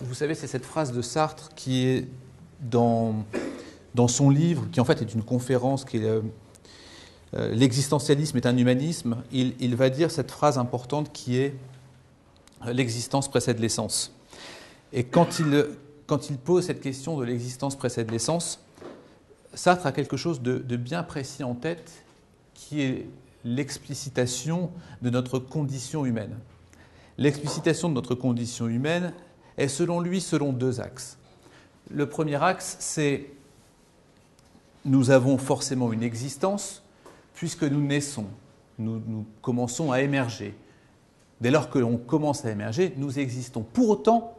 Vous savez, c'est cette phrase de Sartre qui est dans, dans son livre, qui en fait est une conférence qui est euh, euh, L'existentialisme est un humanisme. Il, va dire cette phrase importante qui est L'existence précède l'essence. Et quand il, quand il pose cette question de l'existence précède l'essence, Sartre a quelque chose de bien précis en tête qui est l'explicitation de notre condition humaine. L'explicitation de notre condition humaine est selon lui selon deux axes. Le premier axe, c'est nous avons forcément une existence puisque nous naissons, nous, commençons à émerger. Dès lors que l'on commence à émerger, nous existons. Pour autant,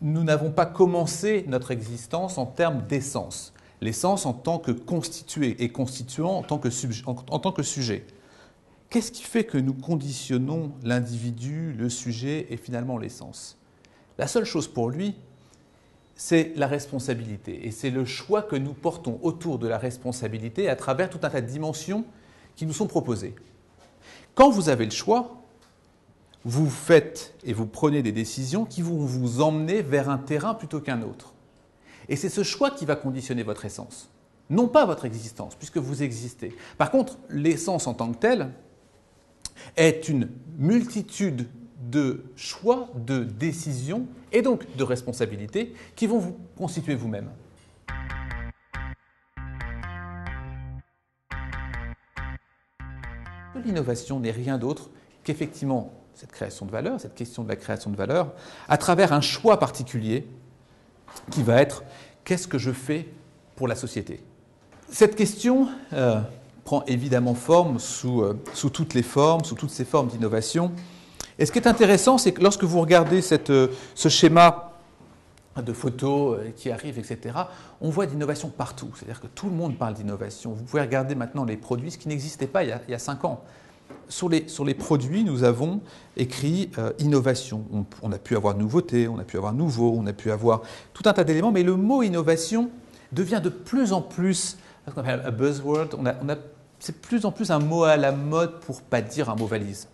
nous n'avons pas commencé notre existence en termes d'essence. L'essence en tant que constitué et constituant en tant que sujet. Qu'est-ce qui fait que nous conditionnons l'individu, le sujet et finalement l'essence? La seule chose pour lui, c'est la responsabilité. Et c'est le choix que nous portons autour de la responsabilité à travers tout un tas de dimensions qui nous sont proposées. Quand vous avez le choix, vous faites et vous prenez des décisions qui vont vous emmener vers un terrain plutôt qu'un autre. Et c'est ce choix qui va conditionner votre essence, non pas votre existence, puisque vous existez. Par contre, l'essence en tant que telle est une multitude de choix, de décisions et donc de responsabilités qui vont vous constituer vous-même. L'innovation n'est rien d'autre qu'effectivement cette création de valeur, cette question de la création de valeur, à travers un choix particulier qui va être qu'est-ce que je fais pour la société? Cette question euh, prend évidemment forme euh, sous, toutes les formes, sous toutes ces formes d'innovation. Et ce qui est intéressant, c'est que lorsque vous regardez euh, ce schéma de photos euh, qui arrivent, etc., on voit d'innovation partout. C'est-à-dire que tout le monde parle d'innovation. Vous pouvez regarder maintenant les produits, ce qui n'existait pas il y, a, cinq ans. Sur les, produits, nous avons écrit euh, innovation. On, a pu avoir nouveauté, on a pu avoir nouveau, on a pu avoir tout un tas d'éléments, mais le mot innovation devient de plus en plus un buzzword. C'est de plus en plus un mot à la mode pour pas dire un mot valise.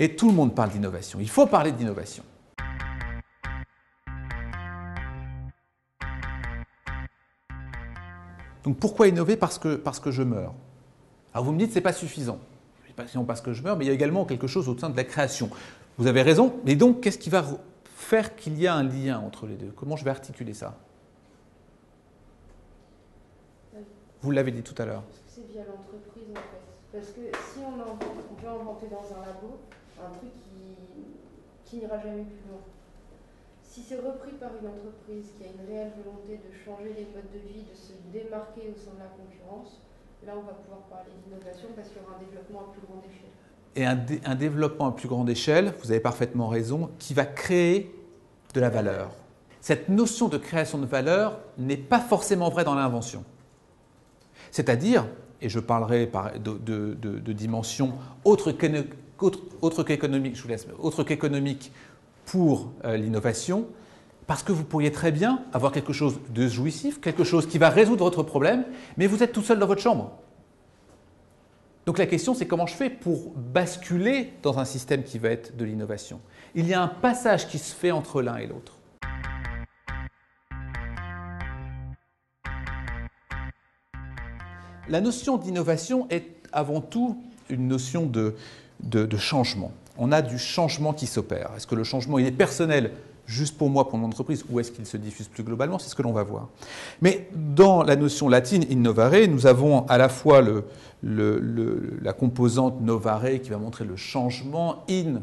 Et tout le monde parle d'innovation. Il faut parler d'innovation. Donc pourquoi innover parce que, parce que je meurs? Alors vous me dites c'est pas suffisant. Pas parce que je meurs, mais il y a également quelque chose au sein de la création. Vous avez raison, mais donc qu'est-ce qui va faire qu'il y a un lien entre les deux? Comment je vais articuler ça? Vous l'avez dit tout à l'heure. C'est via l'entreprise en fait. Parce que si on, invente, on peut inventer dans un labo un truc qui, qui n'ira jamais plus loin. Si c'est repris par une entreprise qui a une réelle volonté de changer les modes de vie, de se démarquer au sein de la concurrence, là on va pouvoir parler d'innovation parce qu'il y aura un développement à plus grande échelle. Et un, un, développement à plus grande échelle, vous avez parfaitement raison, qui va créer de la valeur. Cette notion de création de valeur n'est pas forcément vraie dans l'invention. C'est-à-dire, et je parlerai par, de, de, de, de dimensions autres qu'économiques, je vous laisse, autres qu'économiques pour euh, l'innovation, parce que vous pourriez très bien avoir quelque chose de jouissif, quelque chose qui va résoudre votre problème, mais vous êtes tout seul dans votre chambre. Donc la question, c'est comment je fais pour basculer dans un système qui va être de l'innovation. Il y a un passage qui se fait entre l'un et l'autre. La notion d'innovation est avant tout une notion de, de, changement. On a du changement qui s'opère. Est-ce que le changement il est personnel juste pour moi, pour mon entreprise, ou est-ce qu'il se diffuse plus globalement? C'est ce que l'on va voir. Mais dans la notion latine innovare, nous avons à la fois la composante novare qui va montrer le changement, in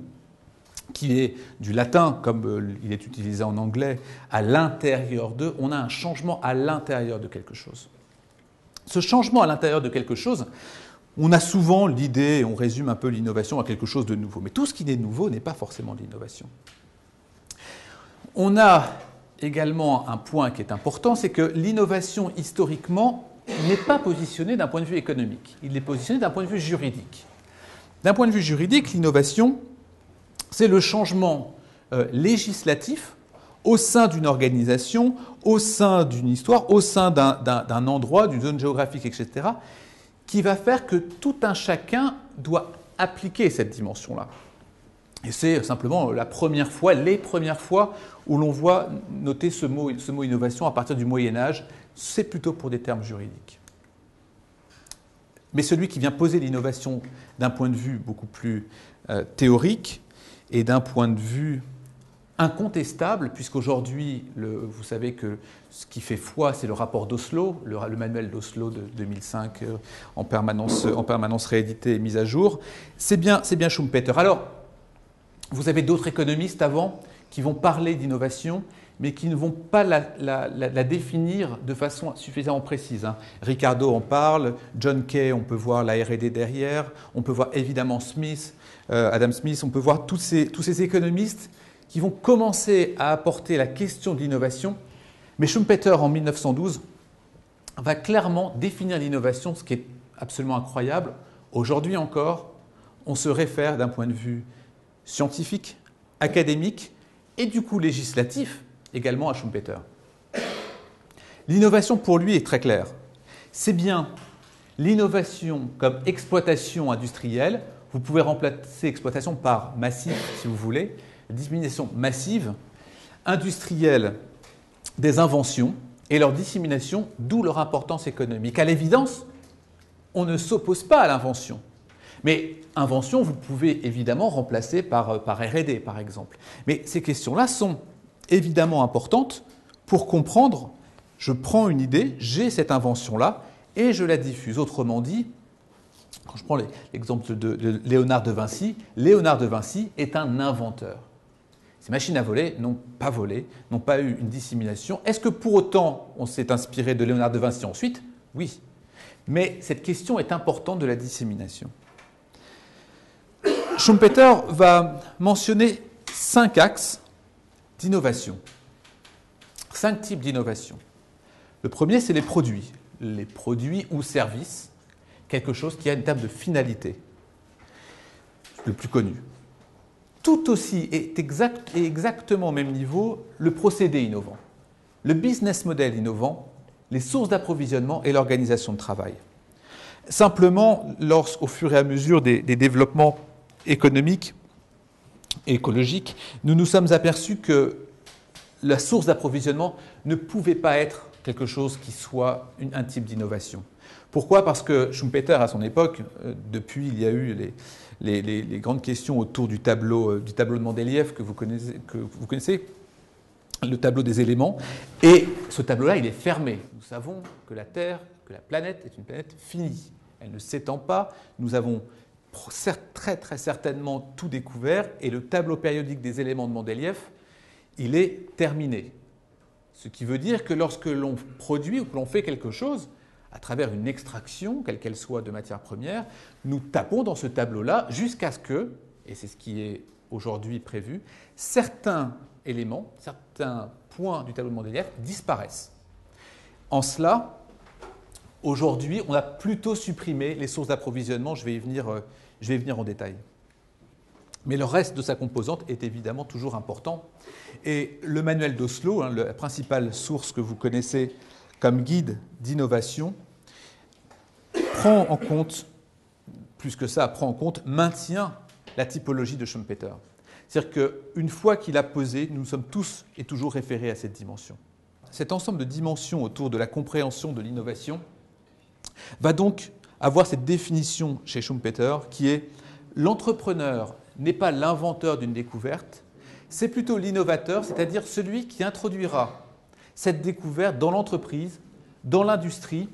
qui est du latin, comme il est utilisé en anglais, à l'intérieur de, on a un changement à l'intérieur de quelque chose. Ce changement à l'intérieur de quelque chose, on a souvent l'idée, on résume un peu l'innovation à quelque chose de nouveau. Mais tout ce qui est nouveau n'est pas forcément de l'innovation. On a également un point qui est important, c'est que l'innovation historiquement n'est pas positionnée d'un point de vue économique, il est positionné d'un point de vue juridique. D'un point de vue juridique, l'innovation, c'est le changement euh, législatif au sein d'une organisation, au sein d'une histoire, au sein d'un endroit, d'une zone géographique, etc., qui va faire que tout un chacun doit appliquer cette dimension-là. Et c'est simplement la première fois, les premières fois où l'on voit noter ce mot, ce mot innovation à partir du Moyen Âge. C'est plutôt pour des termes juridiques. Mais celui qui vient poser l'innovation d'un point de vue beaucoup plus euh, théorique et d'un point de vue incontestable, puisqu'aujourd'hui, vous savez que ce qui fait foi, c'est le rapport d'Oslo, le, manuel d'Oslo de 2005 euh, en, permanence, en permanence réédité et mis à jour. C'est bien, bien Schumpeter. Alors, vous avez d'autres économistes avant qui vont parler d'innovation, mais qui ne vont pas la, définir de façon suffisamment précise. Hein. Ricardo en parle, John Kay, on peut voir la RD derrière, on peut voir évidemment Smith, euh, Adam Smith, on peut voir tous ces, tous ces économistes qui vont commencer à apporter la question de l'innovation. Mais Schumpeter, en 1912, va clairement définir l'innovation, ce qui est absolument incroyable. Aujourd'hui encore, on se réfère d'un point de vue scientifique, académique et du coup législatif également à Schumpeter. L'innovation pour lui est très claire. C'est bien l'innovation comme exploitation industrielle. Vous pouvez remplacer exploitation par massif si vous voulez. Dissémination massive, industrielle des inventions et leur dissémination, d'où leur importance économique. À l'évidence, on ne s'oppose pas à l'invention. Mais invention, vous pouvez évidemment remplacer par, euh, par RD, par exemple. Mais ces questions-là sont évidemment importantes pour comprendre, je prends une idée, j'ai cette invention-là, et je la diffuse. Autrement dit, quand je prends l'exemple de, Léonard de Vinci, Léonard de Vinci est un inventeur. Ces machines à voler n'ont pas volé, n'ont pas eu une dissémination. Est-ce que pour autant on s'est inspiré de Léonard de Vinci ensuite? Oui. Mais cette question est importante de la dissémination. Schumpeter va mentionner cinq axes d'innovation, cinq types d'innovation. Le premier, c'est les produits. Les produits ou services, quelque chose qui a une table de finalité, le plus connu. Tout aussi est, exact, est exactement au même niveau le procédé innovant, le business model innovant, les sources d'approvisionnement et l'organisation de travail. Simplement, au fur et à mesure des développements économiques et écologiques, nous nous sommes aperçus que la source d'approvisionnement ne pouvait pas être quelque chose qui soit un type d'innovation. Pourquoi? Parce que Schumpeter, à son époque, euh, depuis il y a eu les, grandes questions autour du tableau, euh, du tableau de Mendeleïev que vous, connaissez, que vous connaissez, le tableau des éléments, et ce tableau-là, il est fermé. Nous savons que la Terre, que la planète est une planète finie. Elle ne s'étend pas. Nous avons très très certainement tout découvert et le tableau périodique des éléments de Mendeleïev, il est terminé. Ce qui veut dire que lorsque l'on produit ou que l'on fait quelque chose, à travers une extraction, quelle qu'elle soit de matière première, nous tapons dans ce tableau-là jusqu'à ce que, et c'est ce qui est aujourd'hui prévu, certains éléments, certains points du tableau de Mendeleïev disparaissent. En cela, aujourd'hui, on a plutôt supprimé les sources d'approvisionnement. Je vais y venir euh, je vais venir en détail. Mais le reste de sa composante est évidemment toujours important. Et le manuel d'Oslo, hein, la principale source que vous connaissez comme guide d'innovation, prend en compte, plus que ça, prend en compte, maintient la typologie de Schumpeter. C'est-à-dire qu'une fois qu'il a posé, nous sommes tous et toujours référés à cette dimension. Cet ensemble de dimensions autour de la compréhension de l'innovation va donc avoir cette définition chez Schumpeter qui est l'entrepreneur n'est pas l'inventeur d'une découverte, c'est plutôt l'innovateur, c'est-à-dire celui qui introduira cette découverte dans l'entreprise, dans l'industrie.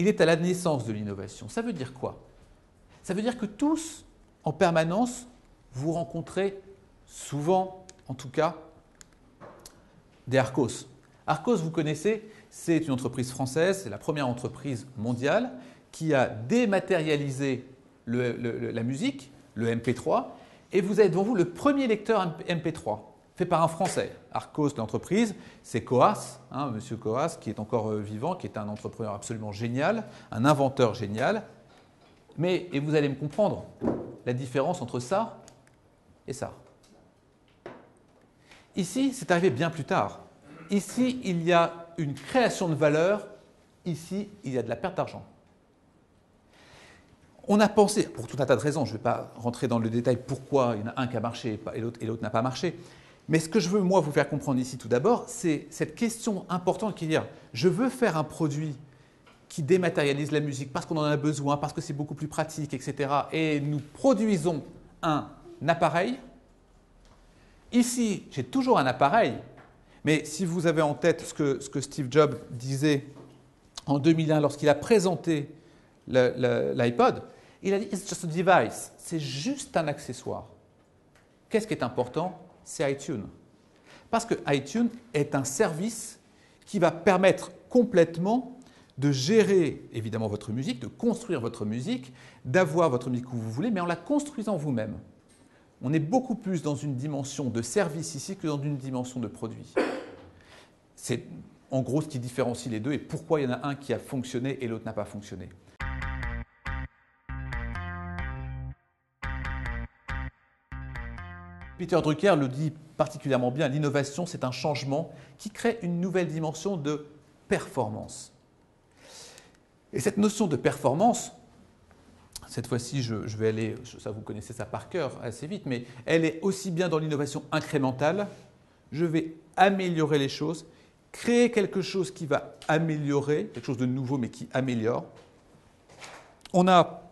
Il est à la naissance de l'innovation. Ça veut dire quoi? Ça veut dire que tous, en permanence, vous rencontrez souvent, en tout cas, des Arcos. Arcos, vous connaissez, c'est une entreprise française, c'est la première entreprise mondiale qui a dématérialisé la musique, le MP3, et vous avez devant vous le premier lecteur MP3 fait par un Français. Arcos, l'entreprise, c'est Coas, hein, Monsieur Coas, qui est encore euh, vivant, qui est un entrepreneur absolument génial, un inventeur génial. Mais, et vous allez me comprendre, la différence entre ça et ça. Ici, c'est arrivé bien plus tard. Ici, il y a une création de valeur. Ici, il y a de la perte d'argent On a pensé, pour tout un tas de raisons, je ne vais pas rentrer dans le détail pourquoi il y en a un qui a marché et l'autre n'a pas marché, mais ce que je veux, moi, vous faire comprendre ici tout d'abord, c'est cette question importante qui est dire, je veux faire un produit qui dématérialise la musique parce qu'on en a besoin, parce que c'est beaucoup plus pratique, etc. Et nous produisons un appareil. Ici, j'ai toujours un appareil, mais si vous avez en tête ce que, ce que Steve Jobs disait en 2001 lorsqu'il a présenté l'iPod, il a dit It's just a device. C'est juste un accessoire. Qu'est-ce qui est important? C'est iTunes. Parce que iTunes est un service qui va permettre complètement de gérer évidemment votre musique, de construire votre musique, d'avoir votre musique où vous voulez, mais en la construisant vous-même. On est beaucoup plus dans une dimension de service ici que dans une dimension de produit. C'est en gros ce qui différencie les deux et pourquoi il y en a un qui a fonctionné et l'autre n'a pas fonctionné. Peter Drucker le dit particulièrement bien, l'innovation, c'est un changement qui crée une nouvelle dimension de performance. Et cette notion de performance, cette fois-ci, je, vais aller, ça vous connaissez ça par cœur assez vite, mais elle est aussi bien dans l'innovation incrémentale, je vais améliorer les choses, créer quelque chose qui va améliorer, quelque chose de nouveau mais qui améliore. On a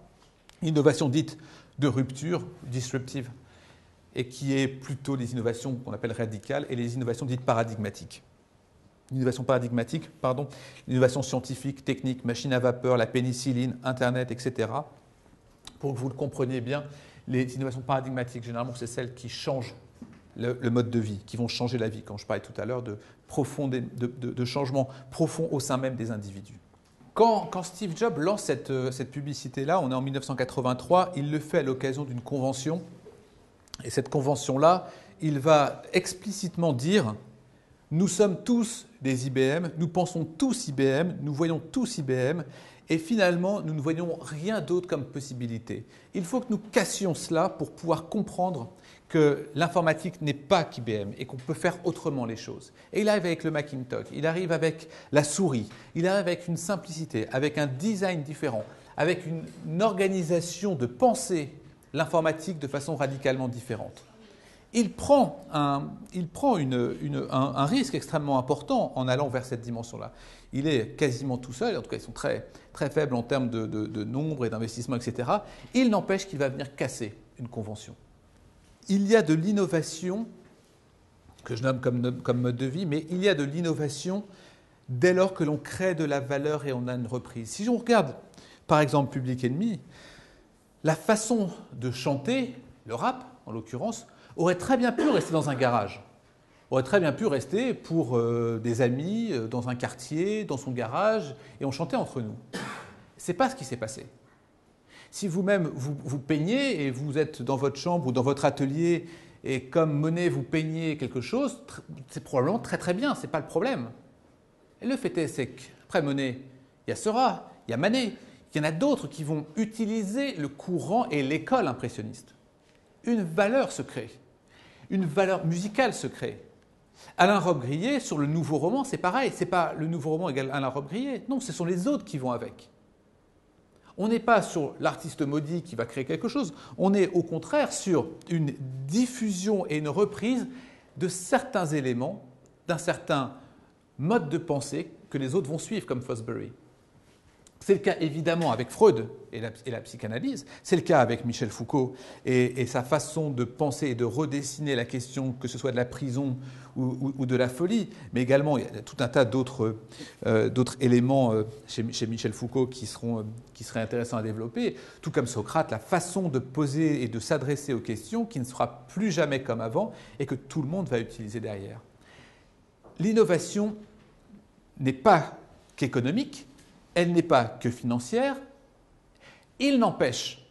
l'innovation dite de rupture, disruptive, et qui est plutôt les innovations qu'on appelle radicales et les innovations dites paradigmatiques. L'innovation paradigmatique, pardon, l'innovation scientifique, technique, machine à vapeur, la pénicilline, Internet, etc. Pour que vous le compreniez bien, les innovations paradigmatiques, généralement, c'est celles qui changent le, mode de vie, qui vont changer la vie, quand je parlais tout à l'heure de, de, de, changements profonds au sein même des individus. Quand, quand Steve Jobs lance cette, cette publicité-là, on est en 1983, il le fait à l'occasion d'une convention et cette convention-là, il va explicitement dire nous sommes tous des IBM, nous pensons tous IBM, nous voyons tous IBM, et finalement, nous ne voyons rien d'autre comme possibilité. Il faut que nous cassions cela pour pouvoir comprendre que l'informatique n'est pas qu'IBM et qu'on peut faire autrement les choses. Et il arrive avec le Macintosh, il arrive avec la souris, il arrive avec une simplicité, avec un design différent, avec une organisation de pensée l'informatique de façon radicalement différente. Il prend un, il prend un, risque extrêmement important en allant vers cette dimension-là. Il est quasiment tout seul, en tout cas ils sont très, très faibles en termes de, de nombre et d'investissement, etc. Il n'empêche qu'il va venir casser une convention. Il y a de l'innovation, que je nomme comme, comme mode de vie, mais il y a de l'innovation dès lors que l'on crée de la valeur et on a une reprise. Si on regarde par exemple Public Enemy, la façon de chanter, le rap en l'occurrence, aurait très bien pu rester dans un garage. Aurait très bien pu rester pour euh, des amis, euh, dans un quartier, dans son garage, et on chantait entre nous. C'est pas ce qui s'est passé. Si vous-même vous, peignez et vous êtes dans votre chambre ou dans votre atelier et comme Monet vous peignez quelque chose, c'est probablement très très bien, c'est pas le problème. Le fait est, c'est qu'après Monet, il y a Seurat, il y a Manet, il y en a d'autres qui vont utiliser le courant et l'école impressionniste. Une valeur se crée, une valeur musicale se crée. Alain Robbe-Grillet, sur le nouveau roman, c'est pareil. C'est pas le nouveau roman égal Alain Robbe-Grillet. Non, ce sont les autres qui vont avec. On n'est pas sur l'artiste maudit qui va créer quelque chose. On est au contraire sur une diffusion et une reprise de certains éléments, d'un certain mode de pensée que les autres vont suivre, comme Fosbury. C'est le cas évidemment avec Freud et la, psychanalyse, c'est le cas avec Michel Foucault et, sa façon de penser et de redessiner la question, que ce soit de la prison ou, de la folie, mais également il y a tout un tas d'autres euh, éléments euh, chez, Michel Foucault qui, seront, qui seraient intéressants à développer, tout comme Socrate, la façon de poser et de s'adresser aux questions qui ne sera plus jamais comme avant et que tout le monde va utiliser derrière. L'innovation n'est pas qu'économique, elle n'est pas que financière. Il n'empêche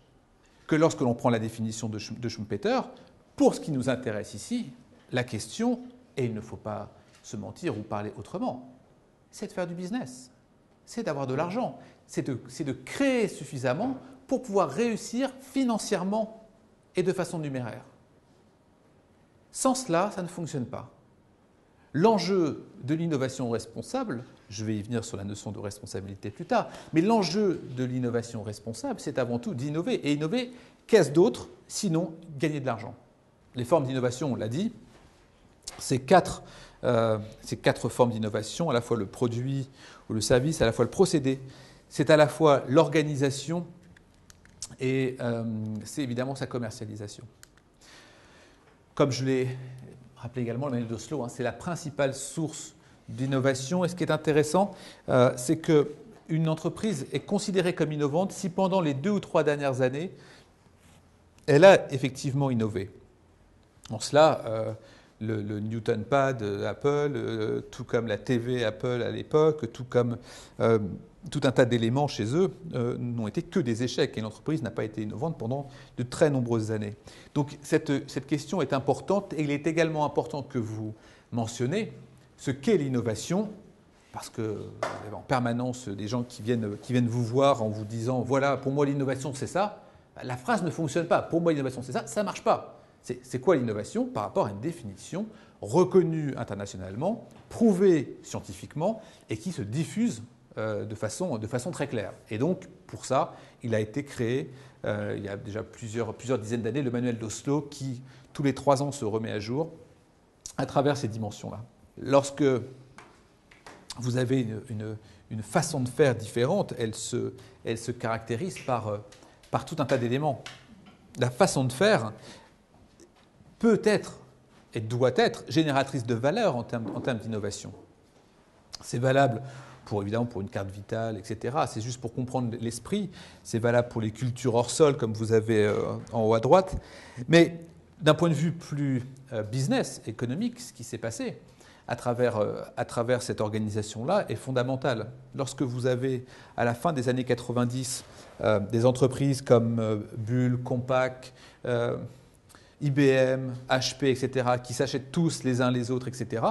que lorsque l'on prend la définition de Schumpeter, pour ce qui nous intéresse ici, la question, et il ne faut pas se mentir ou parler autrement, c'est de faire du business, c'est d'avoir de l'argent, c'est de, créer suffisamment pour pouvoir réussir financièrement et de façon numéraire. Sans cela, ça ne fonctionne pas. L'enjeu de l'innovation responsable, Je vais y venir sur la notion de responsabilité plus tard. Mais l'enjeu de l'innovation responsable, c'est avant tout d'innover. Et innover, qu'est-ce d'autre sinon gagner de l'argent? Les formes d'innovation, on l'a dit, c'est quatre, euh, ces quatre formes d'innovation, à la fois le produit ou le service, à la fois le procédé, c'est à la fois l'organisation et euh, c'est évidemment sa commercialisation. Comme je l'ai rappelé également, le manuel d'Oslo, hein, c'est la principale source d'innovation. Et ce qui est intéressant, euh, c'est qu'une entreprise est considérée comme innovante si pendant les deux ou trois dernières années, elle a effectivement innové. En cela, euh, le, Newton Pad Apple, euh, tout comme la TV Apple à l'époque, tout comme tout un tas d'éléments chez eux n'ont été que des échecs et l'entreprise n'a pas été innovante pendant de très nombreuses années. Donc cette, cette question est importante et il est également important que vous mentionnez ce qu'est l'innovation, parce que vous avez en permanence des gens qui viennent, qui viennent vous voir en vous disant voilà, pour moi l'innovation c'est ça, la phrase ne fonctionne pas. Pour moi l'innovation c'est ça, ça ne marche pas. C'est quoi l'innovation par rapport à une définition reconnue internationalement, prouvée scientifiquement et qui se diffuse euh, de, façon, très claire. Et donc, pour ça, il a été créé, euh, il y a déjà plusieurs, dizaines d'années, le manuel d'Oslo qui, tous les trois ans, se remet à jour à travers ces dimensions-là. Lorsque vous avez une, façon de faire différente, elle se, caractérise par, par tout un tas d'éléments. La façon de faire peut être et doit être génératrice de valeur en termes, d'innovation. C'est valable pour évidemment pour une carte vitale, etc. C'est juste pour comprendre l'esprit. C'est valable pour les cultures hors sol, comme vous avez euh, en haut à droite. Mais d'un point de vue plus euh, business, économique, ce qui s'est passé, à travers, euh, à travers cette organisation-là est fondamentale. Lorsque vous avez, à la fin des années 90, euh, des entreprises comme Bull, Compaq, IBM, HP, etc., qui s'achètent tous les uns les autres, etc.,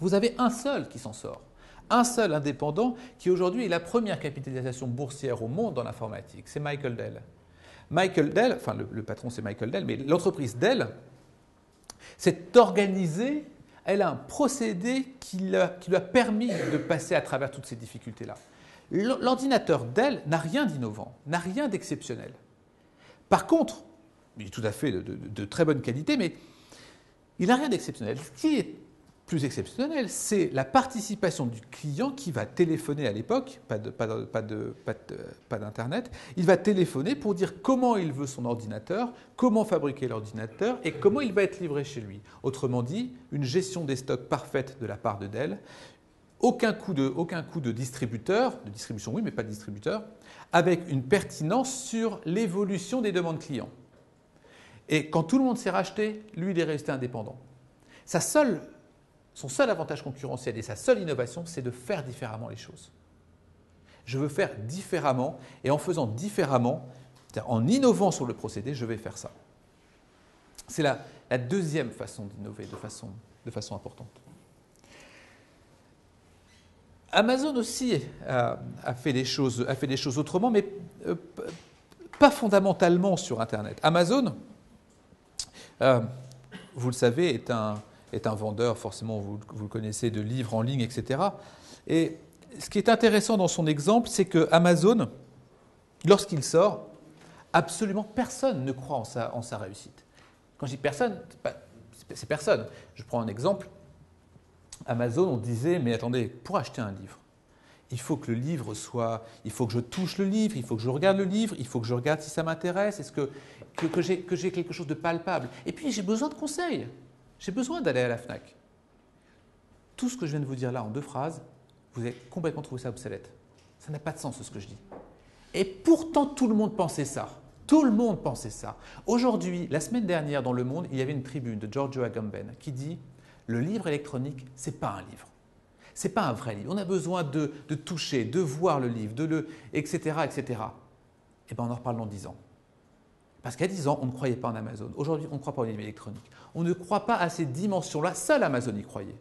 vous avez un seul qui s'en sort. Un seul indépendant qui aujourd'hui est la première capitalisation boursière au monde dans l'informatique. C'est Michael Dell. Michael Dell, enfin le, patron c'est Michael Dell, mais l'entreprise Dell s'est organisée elle a un procédé qui, lui a permis de passer à travers toutes ces difficultés-là. L'ordinateur Dell n'a rien d'innovant, n'a rien d'exceptionnel. Par contre, il est tout à fait de, de très bonne qualité, mais il n'a rien d'exceptionnel. Ce qui est plus exceptionnel, c'est la participation du client qui va téléphoner à l'époque, pas d'Internet, pas pas il va téléphoner pour dire comment il veut son ordinateur, comment fabriquer l'ordinateur et comment il va être livré chez lui. Autrement dit, une gestion des stocks parfaite de la part de Dell, aucun coût de, aucun coût de distributeur, de distribution oui, mais pas de distributeur, avec une pertinence sur l'évolution des demandes clients. Et quand tout le monde s'est racheté, lui, il est resté indépendant. Sa seule son seul avantage concurrentiel et sa seule innovation, c'est de faire différemment les choses. Je veux faire différemment et en faisant différemment, en innovant sur le procédé, je vais faire ça. C'est la, deuxième façon d'innover de façon, importante. Amazon aussi a, fait des choses, a fait des choses autrement, mais euh, pas fondamentalement sur Internet. Amazon, euh, vous le savez, est un, est un vendeur, forcément vous, le connaissez, de livres en ligne, etc. Et ce qui est intéressant dans son exemple, c'est que Amazon, lorsqu'il sort, absolument personne ne croit en sa, en sa réussite. Quand je dis personne, c'est personne. Je prends un exemple. Amazon, on disait, mais attendez, pour acheter un livre, il faut que le livre soit, il faut que je touche le livre, il faut que je regarde le livre, il faut que je regarde si ça m'intéresse, est-ce que, que, j'ai quelque chose de palpable. Et puis j'ai besoin de conseils. J'ai besoin d'aller à la FNAC. Tout ce que je viens de vous dire là en deux phrases, vous avez complètement trouvé ça obsolète. Ça n'a pas de sens ce que je dis. Et pourtant, tout le monde pensait ça. Tout le monde pensait ça. Aujourd'hui, la semaine dernière, dans Le Monde, il y avait une tribune de Giorgio Agamben qui dit Le livre électronique, ce n'est pas un livre. Ce n'est pas un vrai livre. On a besoin de, toucher, de voir le livre, de le, etc., etc. Eh bien, on en reparle dans dix ans. Parce qu'à 10 ans, on ne croyait pas en Amazon. Aujourd'hui, on ne croit pas livre électronique. On ne croit pas à ces dimensions-là. Seul Amazon y croyait.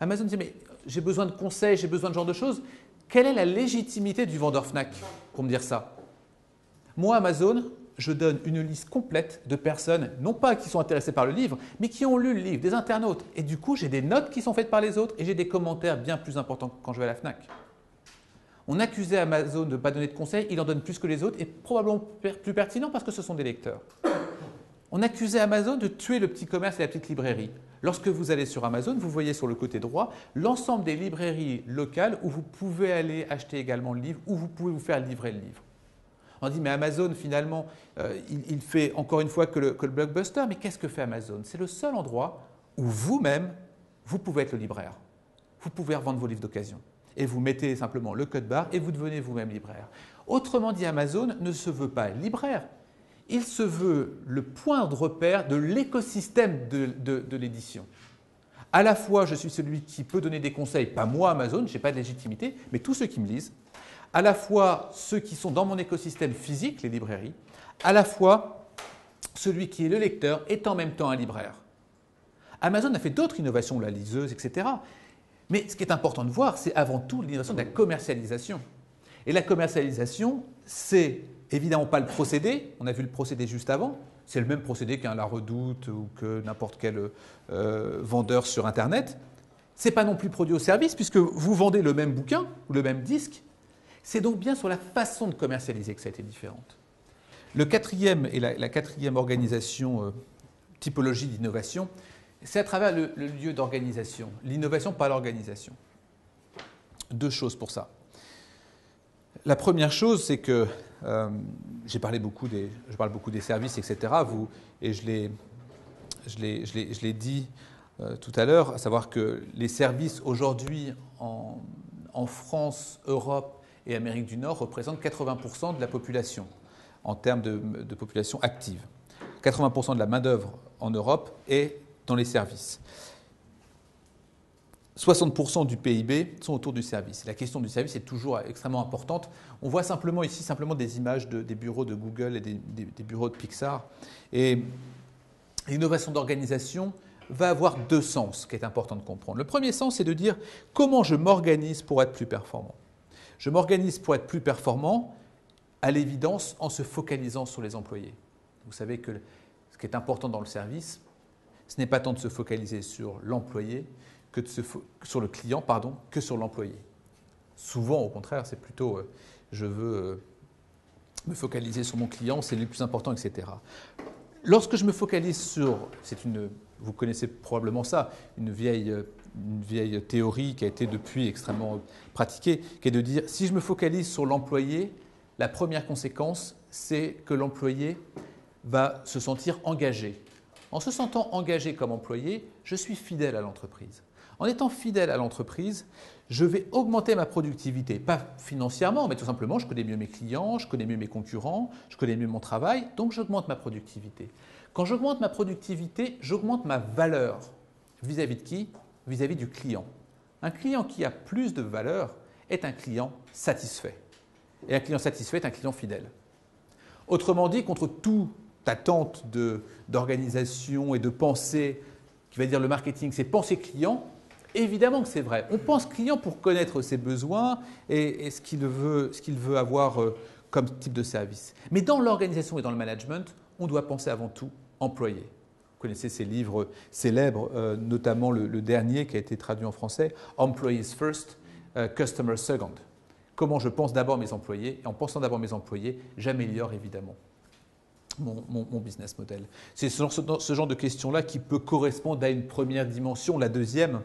Amazon dit, mais j'ai besoin de conseils, j'ai besoin de ce genre de choses. Quelle est la légitimité du vendeur FNAC pour me dire ça? Moi, Amazon, je donne une liste complète de personnes, non pas qui sont intéressées par le livre, mais qui ont lu le livre, des internautes. Et du coup, j'ai des notes qui sont faites par les autres et j'ai des commentaires bien plus importants quand je vais à la FNAC. On accusait Amazon de ne pas donner de conseils, il en donne plus que les autres et probablement plus pertinent parce que ce sont des lecteurs. On accusait Amazon de tuer le petit commerce et la petite librairie. Lorsque vous allez sur Amazon, vous voyez sur le côté droit l'ensemble des librairies locales où vous pouvez aller acheter également le livre, où vous pouvez vous faire livrer le livre. On dit, mais Amazon, finalement, euh, il, fait encore une fois que le, blockbuster, mais qu'est-ce que fait Amazon? C'est le seul endroit où vous-même, vous pouvez être le libraire. Vous pouvez revendre vos livres d'occasion. Et vous mettez simplement le code barre et vous devenez vous-même libraire. Autrement dit, Amazon ne se veut pas libraire, il se veut le point de repère de l'écosystème de, l'édition. À la fois, je suis celui qui peut donner des conseils, pas moi Amazon, je n'ai pas de légitimité, mais tous ceux qui me lisent, à la fois ceux qui sont dans mon écosystème physique, les librairies, à la fois celui qui est le lecteur est en même temps un libraire. Amazon a fait d'autres innovations, la liseuse, etc. Mais ce qui est important de voir, c'est avant tout l'innovation de la commercialisation. Et la commercialisation, c'est évidemment pas le procédé, on a vu le procédé juste avant, c'est le même procédé qu'un La Redoute ou que n'importe quel euh, vendeur sur Internet. C'est pas non plus produit au service, puisque vous vendez le même bouquin ou le même disque, c'est donc bien sur la façon de commercialiser que ça a été différente. Le quatrième et la, quatrième organisation, euh, typologie d'innovation, c'est à travers le, lieu d'organisation, l'innovation par l'organisation. Deux choses pour ça. La première chose, c'est que euh, j'ai parlé beaucoup des, je parle beaucoup des services, etc. Vous, et je l'ai, dit euh, tout à l'heure, à savoir que les services aujourd'hui en, en France, Europe et Amérique du Nord représentent 80% de la population en termes de, population active. 80% de la main-d'œuvre en Europe est les services. 60% du PIB sont autour du service. La question du service est toujours extrêmement importante. On voit simplement ici simplement des images des bureaux de Google et des, des bureaux de Pixar. Et l'innovation d'organisation va avoir deux sens qui est important de comprendre. Le premier sens, c'est de dire comment je m'organise pour être plus performant. Je m'organise pour être plus performant, à l'évidence, en se focalisant sur les employés. Vous savez que ce qui est important dans le service, ce n'est pas tant de se focaliser sur l'employé que sur le client, pardon, que sur l'employé. Souvent, au contraire, c'est plutôt euh, je veux euh, me focaliser sur mon client, c'est le plus important, etc. Lorsque je me focalise sur, c'est une, vous connaissez probablement ça, une vieille euh, une vieille théorie qui a été depuis extrêmement pratiquée, qui est de dire si je me focalise sur l'employé, la première conséquence, c'est que l'employé va se sentir engagé. En se sentant engagé comme employé, je suis fidèle à l'entreprise. En étant fidèle à l'entreprise, je vais augmenter ma productivité, pas financièrement, mais tout simplement, je connais mieux mes clients, je connais mieux mes concurrents, je connais mieux mon travail, donc j'augmente ma productivité. Quand j'augmente ma productivité, j'augmente ma valeur. Vis-à-vis de qui? Vis-à-vis du client. Un client qui a plus de valeur est un client satisfait. Et un client satisfait est un client fidèle. Autrement dit, contre toute attente d'organisation et de pensée, qui va dire le marketing, c'est penser client, évidemment que c'est vrai. On pense client pour connaître ses besoins et, ce qu'il veut, veut, avoir euh, comme type de service. Mais dans l'organisation et dans le management, on doit penser avant tout employé. Vous connaissez ces livres célèbres, euh, notamment le, dernier qui a été traduit en français, Employees First, euh, Customer Second. Comment je pense d'abord mes employés, et en pensant d'abord mes employés, j'améliore évidemment mon, business model. C'est ce, genre de questions-là qui peut correspondre à une première dimension. La deuxième,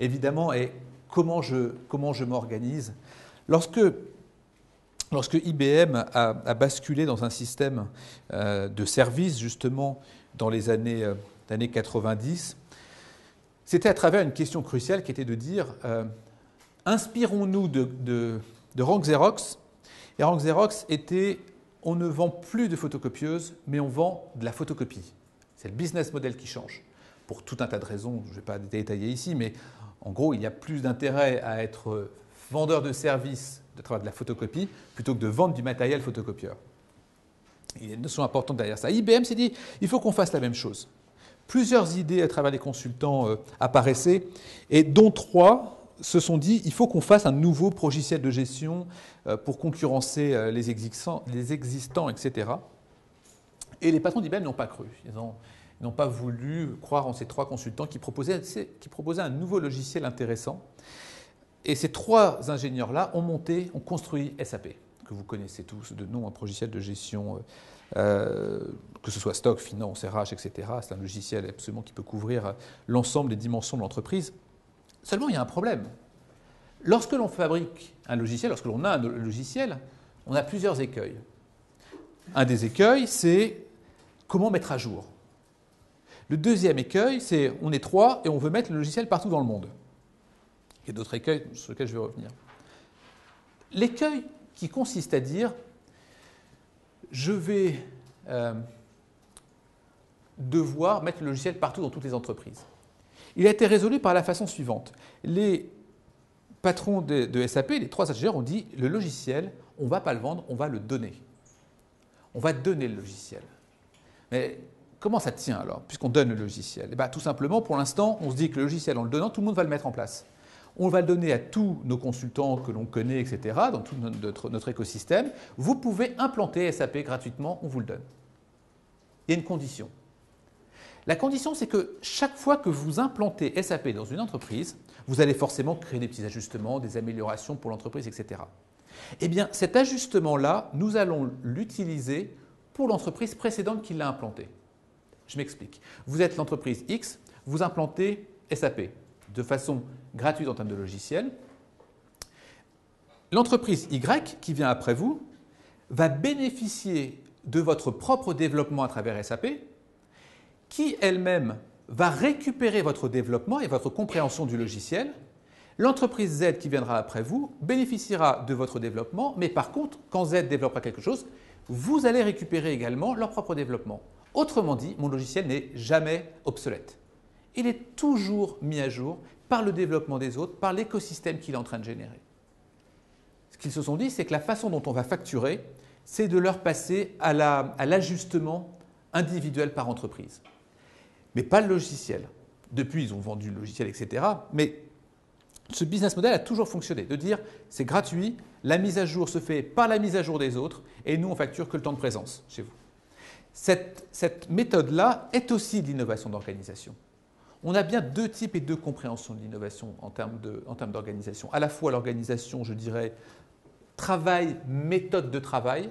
évidemment, est comment je, comment je m'organise. Lorsque Lorsque IBM a, basculé dans un système euh, de services, justement, dans les années, euh, années 90, c'était à travers une question cruciale qui était de dire euh, inspirons-nous de, de, de Rank Xerox. Et Rank Xerox était on ne vend plus de photocopieuses, mais on vend de la photocopie. C'est le business model qui change. Pour tout un tas de raisons, je ne vais pas détailler ici, mais en gros, il y a plus d'intérêt à être vendeur de services de travers de la photocopie plutôt que de vendre du matériel photocopieur. Il y a une notion importante derrière ça. IBM s'est dit, il faut qu'on fasse la même chose. Plusieurs idées à travers les consultants euh, apparaissaient, et dont trois se sont dit, il faut qu'on fasse un nouveau logiciel de gestion pour concurrencer euh, les, existants, les existants, etc. Et les patrons d'IBM n'ont pas cru. Ils n'ont pas voulu croire en ces trois consultants qui proposaient, un nouveau logiciel intéressant. Et ces trois ingénieurs-là ont monté, ont construit SAP, que vous connaissez tous de nom, un logiciel de gestion, euh, euh, que ce soit stock, finance, RH, etc. C'est un logiciel absolument qui peut couvrir l'ensemble des dimensions de l'entreprise. Seulement, il y a un problème. Lorsque l'on fabrique un logiciel, lorsque l'on a un logiciel, on a plusieurs écueils. Un des écueils, c'est comment mettre à jour. Le deuxième écueil, c'est on est trois et on veut mettre le logiciel partout dans le monde. Il y a d'autres écueils sur lesquels je vais revenir. L'écueil qui consiste à dire je vais euh, devoir mettre le logiciel partout dans toutes les entreprises. Il a été résolu par la façon suivante. Patrons de, SAP, les trois ingénieurs, ont dit le logiciel, on ne va pas le vendre, on va le donner. On va donner le logiciel. Mais comment ça tient alors, puisqu'on donne le logiciel? Eh bien, Tout simplement, pour l'instant, on se dit que le logiciel, en le donnant, tout le monde va le mettre en place. On va le donner à tous nos consultants que l'on connaît, etc., dans tout notre, écosystème. Vous pouvez implanter SAP gratuitement, on vous le donne. Il y a une condition. La condition, c'est que chaque fois que vous implantez SAP dans une entreprise, vous allez forcément créer des petits ajustements, des améliorations pour l'entreprise, etc. Eh bien, cet ajustement-là, nous allons l'utiliser pour l'entreprise précédente qui l'a implanté. Je m'explique. Vous êtes l'entreprise X, vous implantez SAP de façon gratuite en termes de logiciel. L'entreprise Y, qui vient après vous, va bénéficier de votre propre développement à travers SAP, qui elle-même va récupérer votre développement et votre compréhension du logiciel. L'entreprise Z qui viendra après vous bénéficiera de votre développement, mais par contre, quand Z développera quelque chose, vous allez récupérer également leur propre développement. Autrement dit, mon logiciel n'est jamais obsolète. Il est toujours mis à jour par le développement des autres, par l'écosystème qu'il est en train de générer. Ce qu'ils se sont dit, c'est que la façon dont on va facturer, c'est de leur passer à l'ajustement individuel par entreprise mais pas le logiciel. Depuis, ils ont vendu le logiciel, etc. Mais ce business model a toujours fonctionné, de dire c'est gratuit, la mise à jour se fait par la mise à jour des autres, et nous, on facture que le temps de présence chez vous. Cette, méthode-là est aussi de l'innovation d'organisation. On a bien deux types et deux compréhensions de l'innovation en termes d'organisation. À la fois l'organisation, je dirais, travail, méthode de travail,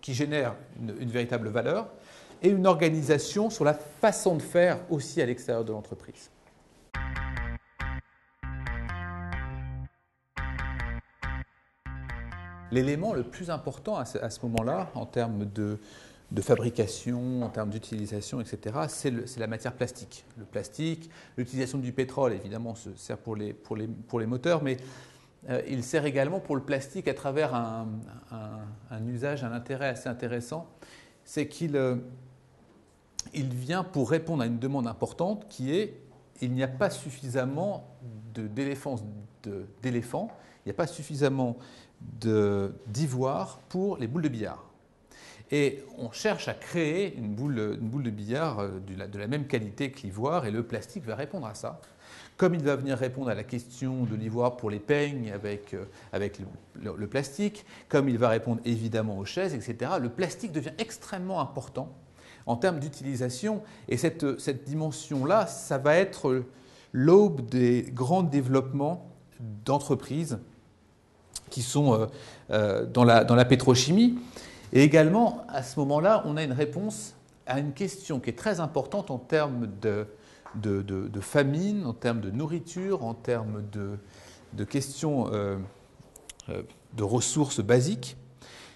qui génère une véritable valeur, et une organisation sur la façon de faire aussi à l'extérieur de l'entreprise. L'élément le plus important à ce, moment-là, en termes de, fabrication, en termes d'utilisation, etc., c'est la matière plastique. Le plastique, l'utilisation du pétrole, évidemment, se sert pour les, pour les, pour les moteurs, mais euh, il sert également pour le plastique à travers un, un usage, un intérêt assez intéressant. C'est qu'il euh, il vient pour répondre à une demande importante qui est il n'y a pas suffisamment d'éléphants, il n'y a pas suffisamment d'ivoire pour les boules de billard. Et on cherche à créer une boule, de billard euh, de la, même qualité que l'ivoire, et le plastique va répondre à ça. Comme il va venir répondre à la question de l'ivoire pour les peignes avec, euh, le, plastique, comme il va répondre évidemment aux chaises, etc., le plastique devient extrêmement important en termes d'utilisation. Et cette, dimension-là, ça va être l'aube des grands développements d'entreprises qui sont euh, euh, dans, la, dans la pétrochimie. Et également, à ce moment-là, on a une réponse à une question qui est très importante en termes de, de, famine, en termes de nourriture, en termes de, questions euh, de ressources basiques,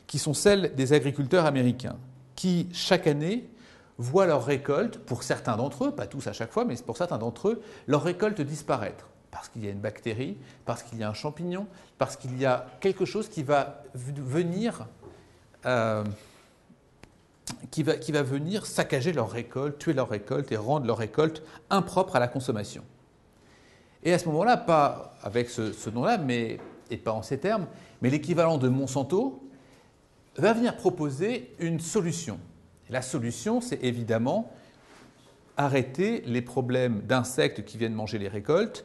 qui sont celles des agriculteurs américains, qui chaque année voient leur récolte, pour certains d'entre eux, pas tous à chaque fois, mais pour certains d'entre eux, leur récolte disparaître. Parce qu'il y a une bactérie, parce qu'il y a un champignon, parce qu'il y a quelque chose qui va venir, euh, qui, va, qui va venir saccager leur récolte, tuer leur récolte et rendre leur récolte impropre à la consommation. Et à ce moment-là, pas avec ce, ce nom-là, mais, et pas en ces termes, mais l'équivalent de Monsanto va venir proposer une solution la solution, c'est évidemment arrêter les problèmes d'insectes qui viennent manger les récoltes,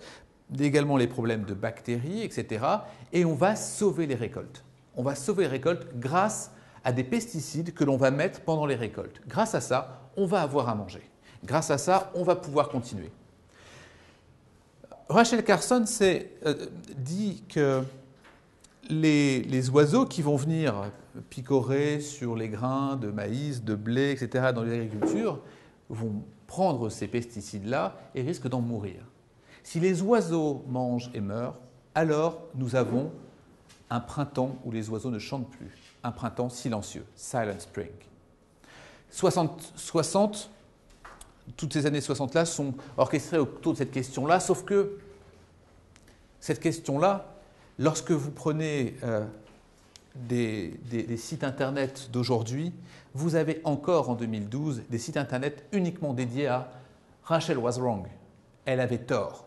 également les problèmes de bactéries, etc. Et on va sauver les récoltes. On va sauver les récoltes grâce à des pesticides que l'on va mettre pendant les récoltes. Grâce à ça, on va avoir à manger. Grâce à ça, on va pouvoir continuer. Rachel Carson euh, dit que les, oiseaux qui vont venir picorer sur les grains de maïs, de blé, etc., dans l'agriculture, vont prendre ces pesticides-là et risquent d'en mourir. Si les oiseaux mangent et meurent, alors nous avons un printemps où les oiseaux ne chantent plus, un printemps silencieux, Silent Spring. 60, 60 toutes ces années 60-là sont orchestrées autour de cette question-là, sauf que cette question-là, lorsque vous prenez euh, des, sites Internet d'aujourd'hui, vous avez encore en 2012 des sites Internet uniquement dédiés à Rachel was wrong, elle avait tort.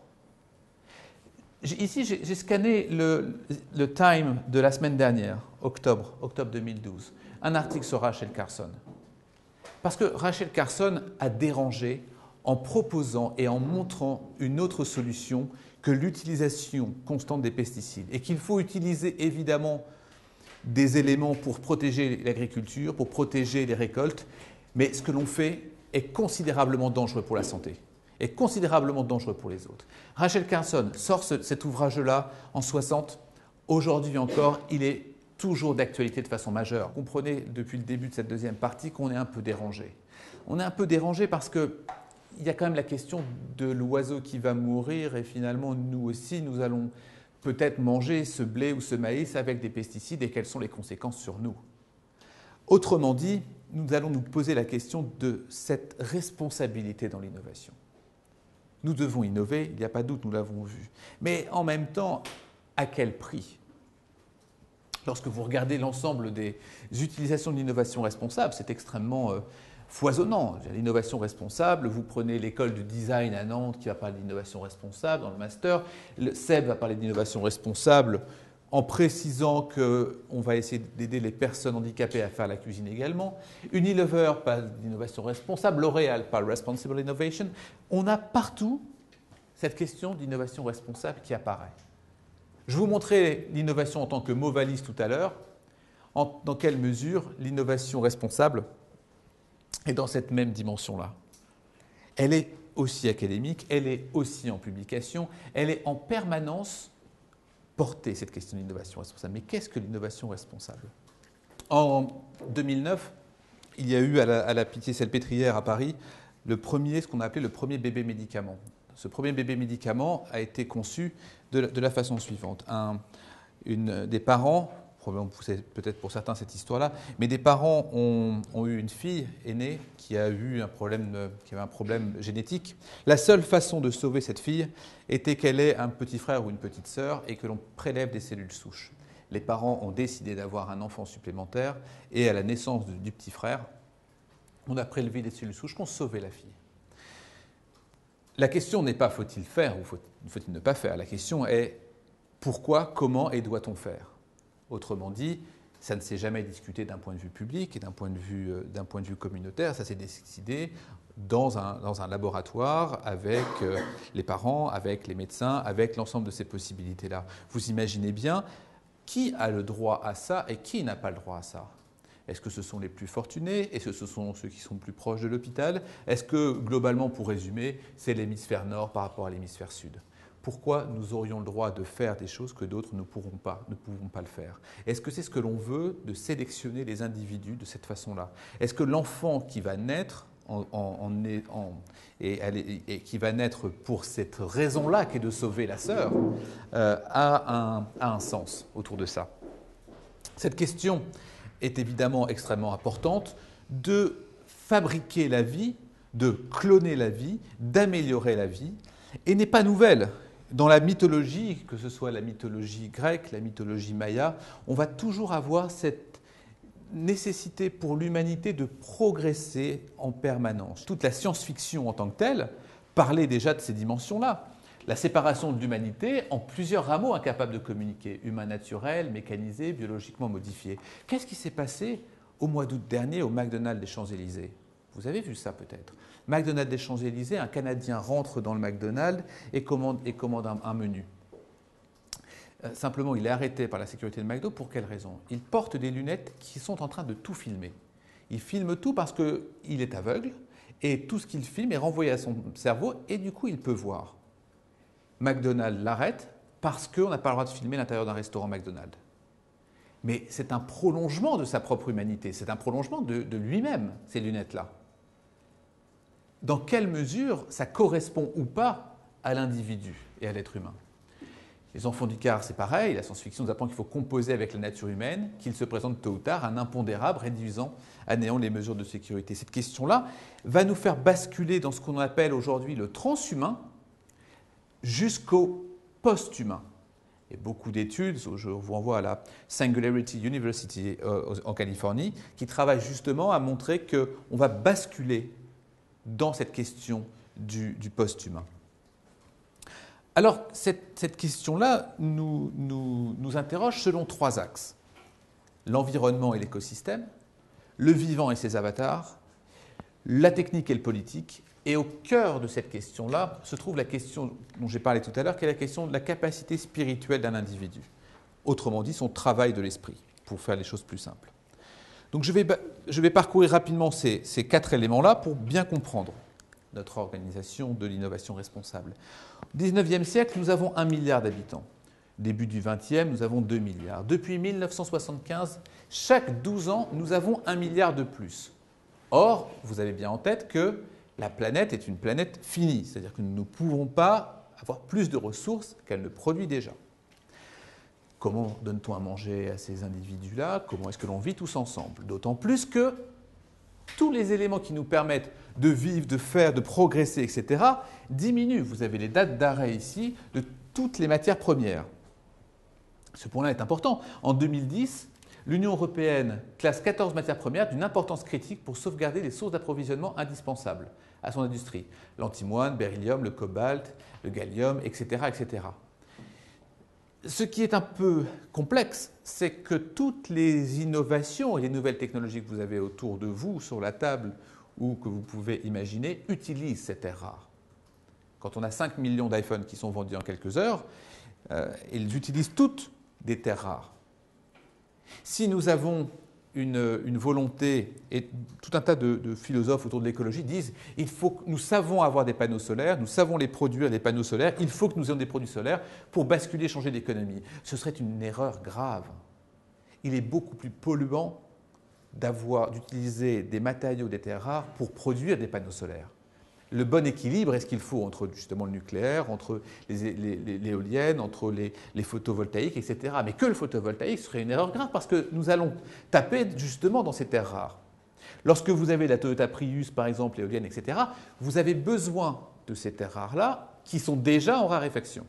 Ici, j'ai scanné le, Time de la semaine dernière, octobre, octobre 2012, un article sur Rachel Carson. Parce que Rachel Carson a dérangé en proposant et en montrant une autre solution que l'utilisation constante des pesticides et qu'il faut utiliser évidemment des éléments pour protéger l'agriculture, pour protéger les récoltes, mais ce que l'on fait est considérablement dangereux pour la santé et considérablement dangereux pour les autres. Rachel Carson sort cet ouvrage-là en 60. Aujourd'hui encore, il est toujours d'actualité de façon majeure. Comprenez depuis le début de cette deuxième partie qu'on est un peu dérangé. On est un peu dérangé parce que il y a quand même la question de l'oiseau qui va mourir et finalement nous aussi nous allons peut-être manger ce blé ou ce maïs avec des pesticides et quelles sont les conséquences sur nous. Autrement dit, nous allons nous poser la question de cette responsabilité dans l'innovation. Nous devons innover, il n'y a pas de doute, nous l'avons vu. Mais en même temps, à quel prix? Lorsque vous regardez l'ensemble des utilisations de l'innovation responsable, c'est extrêmement euh, foisonnant. L'innovation responsable, vous prenez l'école de design à Nantes qui va parler d'innovation responsable dans le master, le SEB va parler d'innovation responsable en précisant qu'on va essayer d'aider les personnes handicapées à faire la cuisine également. Unilever parle d'innovation responsable, L'Oréal parle Responsible Innovation. On a partout cette question d'innovation responsable qui apparaît. Je vous montrais l'innovation en tant que mot valise tout à l'heure. Dans quelle mesure l'innovation responsable est dans cette même dimension-là Elle est aussi académique, elle est aussi en publication, elle est en permanence portée, cette question d'innovation responsable. Mais qu'est-ce que l'innovation responsable? En 2009, il y a eu à la, Pitié-Salpêtrière à Paris le premier, ce qu'on a appelé le premier bébé médicament. Ce premier bébé médicament a été conçu de la, façon suivante. Un, des parents, peut-être pour certains cette histoire-là, mais des parents ont, eu une fille aînée qui a eu un problème, avait un problème génétique. La seule façon de sauver cette fille était qu'elle ait un petit frère ou une petite sœur et que l'on prélève des cellules souches. Les parents ont décidé d'avoir un enfant supplémentaire et à la naissance du petit frère, on a prélevé des cellules souches qui ont sauvé la fille. La question n'est pas faut-il faire ou faut-il ne pas faire. La question est pourquoi, comment et doit-on faire? Autrement dit, ça ne s'est jamais discuté d'un point de vue public et d'un point, de vue, euh, communautaire, ça s'est décidé dans un, dans un laboratoire avec euh, les parents, avec les médecins, avec l'ensemble de ces possibilités-là. Vous imaginez bien qui a le droit à ça et qui n'a pas le droit à ça? Est-ce que ce sont les plus fortunés? Est-ce que ce sont ceux qui sont plus proches de l'hôpital? Est-ce que, globalement, pour résumer, c'est l'hémisphère nord par rapport à l'hémisphère sud? Pourquoi nous aurions le droit de faire des choses que d'autres ne pourront pas, ne pouvons pas le faire. Est-ce que c'est ce que l'on veut de sélectionner les individus de cette façon-là? Est-ce que l'enfant qui va naître et, qui va naître pour cette raison-là, qui est de sauver la sœur, euh, a, un, sens autour de ça? Cette question est évidemment extrêmement importante, de fabriquer la vie, de cloner la vie, d'améliorer la vie, et n'est pas nouvelle. Dans la mythologie, que ce soit la mythologie grecque, la mythologie maya, on va toujours avoir cette nécessité pour l'humanité de progresser en permanence. Toute la science-fiction en tant que telle parlait déjà de ces dimensions-là la séparation de l'humanité en plusieurs rameaux incapables de communiquer, humain naturel, mécanisé, biologiquement modifié. Qu'est-ce qui s'est passé au mois d'août dernier au McDonald's des Champs-Élysées? Vous avez vu ça peut-être McDonald's des Champs-Élysées, un Canadien rentre dans le McDonald's et commande, un, menu. Euh, simplement, il est arrêté par la sécurité de McDo. Pour quelle raison? Il porte des lunettes qui sont en train de tout filmer. Il filme tout parce qu'il est aveugle et tout ce qu'il filme est renvoyé à son cerveau et du coup, il peut voir. McDonald's l'arrête parce qu'on n'a pas le droit de filmer l'intérieur d'un restaurant McDonald's. Mais c'est un prolongement de sa propre humanité, c'est un prolongement de, de lui-même, ces lunettes-là. Dans quelle mesure ça correspond ou pas à l'individu et à l'être humain les enfants du car, c'est pareil. La science-fiction nous apprend qu'il faut composer avec la nature humaine, qu'il se présente tôt ou tard un impondérable réduisant à néant les mesures de sécurité. Cette question-là va nous faire basculer dans ce qu'on appelle aujourd'hui le transhumain jusqu'au post-humain. Et beaucoup d'études, je vous renvoie à la Singularity University euh, en Californie, qui travaillent justement à montrer qu'on va basculer dans cette question du, du post-humain. Alors, cette, question-là nous, nous, interroge selon trois axes. L'environnement et l'écosystème, le vivant et ses avatars, la technique et le politique. Et au cœur de cette question-là se trouve la question dont j'ai parlé tout à l'heure, qui est la question de la capacité spirituelle d'un individu. Autrement dit, son travail de l'esprit, pour faire les choses plus simples. Donc je vais, parcourir rapidement ces, quatre éléments-là pour bien comprendre notre organisation de l'innovation responsable. Au XIXe siècle, nous avons un milliard d'habitants. Début du XXe, nous avons 2 milliards. Depuis 1975, chaque 12 ans, nous avons un milliard de plus. Or, vous avez bien en tête que la planète est une planète finie, c'est-à-dire que nous ne pouvons pas avoir plus de ressources qu'elle ne produit déjà. Comment donne-t-on à manger à ces individus-là? Comment est-ce que l'on vit tous ensemble? D'autant plus que tous les éléments qui nous permettent de vivre, de faire, de progresser, etc., diminuent. Vous avez les dates d'arrêt ici de toutes les matières premières. Ce point-là est important. En 2010, l'Union européenne classe 14 matières premières d'une importance critique pour sauvegarder les sources d'approvisionnement indispensables à son industrie. L'antimoine, le beryllium, le cobalt, le gallium, etc., etc. Ce qui est un peu complexe, c'est que toutes les innovations et les nouvelles technologies que vous avez autour de vous, sur la table ou que vous pouvez imaginer, utilisent ces terres rares. Quand on a 5 millions d'iPhones qui sont vendus en quelques heures, euh, ils utilisent toutes des terres rares. Si nous avons une, volonté, et tout un tas de, philosophes autour de l'écologie disent il faut nous savons avoir des panneaux solaires, nous savons les produire, les panneaux solaires, il faut que nous ayons des produits solaires pour basculer, changer d'économie. Ce serait une erreur grave. Il est beaucoup plus polluant d'avoir, d'utiliser des matériaux, des terres rares pour produire des panneaux solaires le bon équilibre est-ce qu'il faut entre justement le nucléaire, entre l'éolienne, entre les, photovoltaïques, etc. Mais que le photovoltaïque serait une erreur grave parce que nous allons taper justement dans ces terres rares. Lorsque vous avez la Toyota Prius, par exemple, l'éolienne, etc., vous avez besoin de ces terres rares-là qui sont déjà en raréfaction.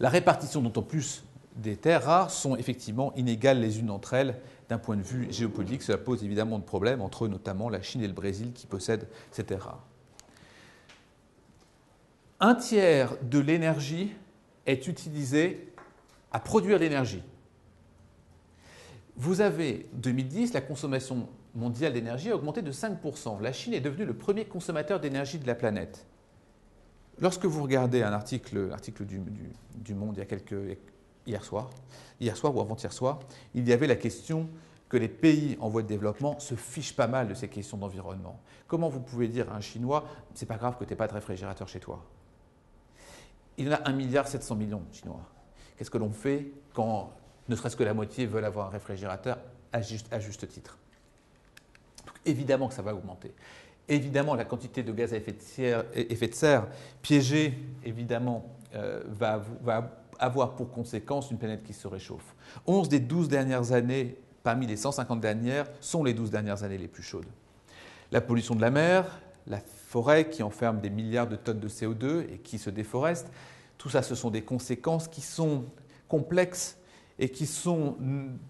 La répartition d'autant plus des terres rares sont effectivement inégales les unes entre elles d'un point de vue géopolitique, cela pose évidemment de problèmes entre notamment la Chine et le Brésil qui possèdent ces terres rares. Un tiers de l'énergie est utilisé à produire l'énergie. Vous avez, 2010, la consommation mondiale d'énergie a augmenté de 5%. La Chine est devenue le premier consommateur d'énergie de la planète. Lorsque vous regardez un article, l'article du, du, Monde il y a quelques, hier soir, hier soir ou avant-hier soir, il y avait la question que les pays en voie de développement se fichent pas mal de ces questions d'environnement. Comment vous pouvez dire à un Chinois, c'est pas grave que tu n'aies pas de réfrigérateur chez toi? Il y en a 1,7 milliard de Chinois. Qu'est-ce que l'on fait quand ne serait-ce que la moitié veulent avoir un réfrigérateur à juste, titre? Évidemment que ça va augmenter. Évidemment, la quantité de gaz à effet de serre, effet de serre piégé, évidemment, euh, va, va avoir pour conséquence une planète qui se réchauffe. 11 des 12 dernières années, parmi les 150 dernières, sont les 12 dernières années les plus chaudes. La pollution de la mer, la forêt qui enferme des milliards de tonnes de CO2 et qui se déforeste, tout ça, ce sont des conséquences qui sont complexes et qui sont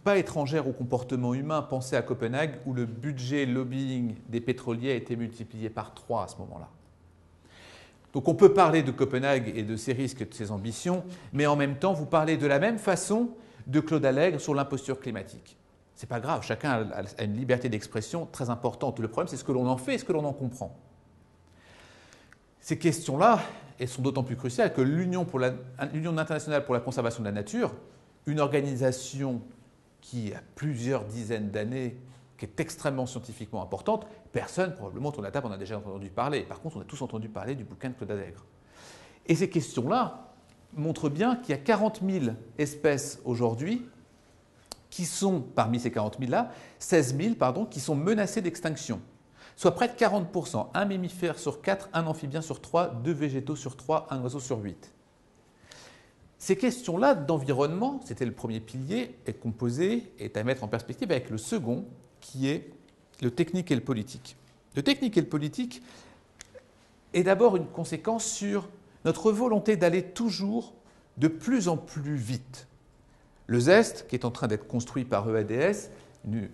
pas étrangères au comportement humain. Pensez à Copenhague où le budget lobbying des pétroliers a été multiplié par 3 à ce moment-là. Donc on peut parler de Copenhague et de ses risques et de ses ambitions, mais en même temps, vous parlez de la même façon de Claude Allègre sur l'imposture climatique. Ce n'est pas grave, chacun a une liberté d'expression très importante. Le problème, c'est ce que l'on en fait et ce que l'on en comprend. Ces questions-là, elles sont d'autant plus cruciales que l'Union internationale pour la conservation de la nature, une organisation qui a plusieurs dizaines d'années, qui est extrêmement scientifiquement importante, personne, probablement autour de la table, en a déjà entendu parler. Par contre, on a tous entendu parler du bouquin de Claude Adègre. Et ces questions-là montrent bien qu'il y a 40 000 espèces aujourd'hui qui sont, parmi ces 40 000-là, 16 000 pardon, qui sont menacées d'extinction. Soit près de 40%, un mammifère sur 4, un amphibien sur 3, deux végétaux sur 3, un oiseau sur 8. Ces questions-là d'environnement, c'était le premier pilier, est composé, est à mettre en perspective avec le second, qui est le technique et le politique. Le technique et le politique est d'abord une conséquence sur notre volonté d'aller toujours de plus en plus vite. Le ZEST, qui est en train d'être construit par EADS,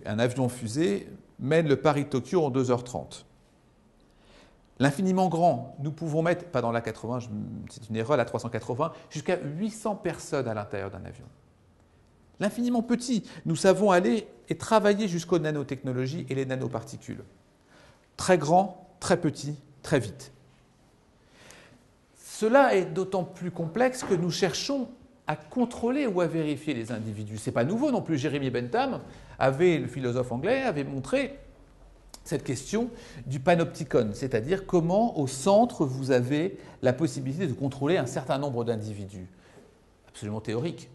un avion fusée, mène le Paris-Tokyo en 2h30. L'infiniment grand, nous pouvons mettre, pas dans la 80, c'est une erreur, la 380, jusqu'à 800 personnes à l'intérieur d'un avion. L'infiniment petit, nous savons aller et travailler jusqu'aux nanotechnologies et les nanoparticules. Très grand, très petit, très vite. Cela est d'autant plus complexe que nous cherchons à contrôler ou à vérifier les individus. Ce n'est pas nouveau non plus. Jérémy Bentham, avait, le philosophe anglais, avait montré cette question du panopticon, c'est-à-dire comment au centre vous avez la possibilité de contrôler un certain nombre d'individus. Absolument théorique.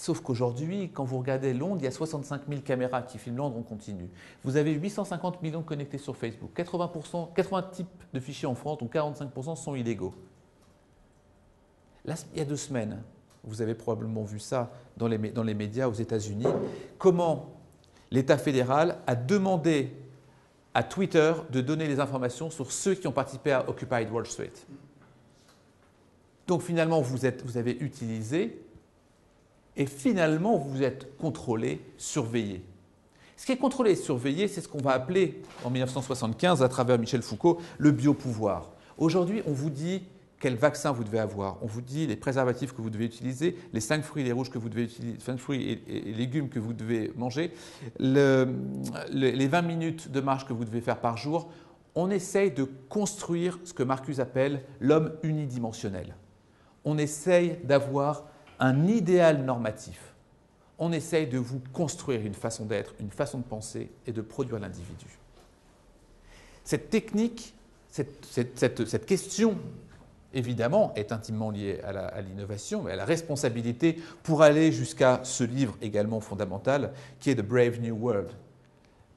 Sauf qu'aujourd'hui, quand vous regardez Londres, il y a 65 000 caméras qui filment Londres en continu. Vous avez 850 millions connectés sur Facebook. 80%, 80 types de fichiers en France, dont 45% sont illégaux. Il y a deux semaines, vous avez probablement vu ça dans les, médias aux États-Unis, comment l'État fédéral a demandé à Twitter de donner les informations sur ceux qui ont participé à Occupy Wall Street. Donc finalement, vous avez utilisé et finalement, vous êtes contrôlé, surveillé. Ce qui est contrôlé et surveillé, c'est ce qu'on va appeler en 1975, à travers Michel Foucault, le biopouvoir. Aujourd'hui, on vous dit quel vaccin vous devez avoir. On vous dit les préservatifs que vous devez utiliser, les 5 fruits et les rouges que vous devez utiliser, 5 fruits et, légumes que vous devez manger, les 20 minutes de marche que vous devez faire par jour. On essaye de construire ce que Marcus appelle l'homme unidimensionnel. On essaye d'avoir un idéal normatif. On essaye de vous construire une façon d'être, une façon de penser et de produire l'individu. Cette technique, cette, question évidemment, est intimement lié à l'innovation, mais à la responsabilité pour aller jusqu'à ce livre également fondamental qui est The Brave New World,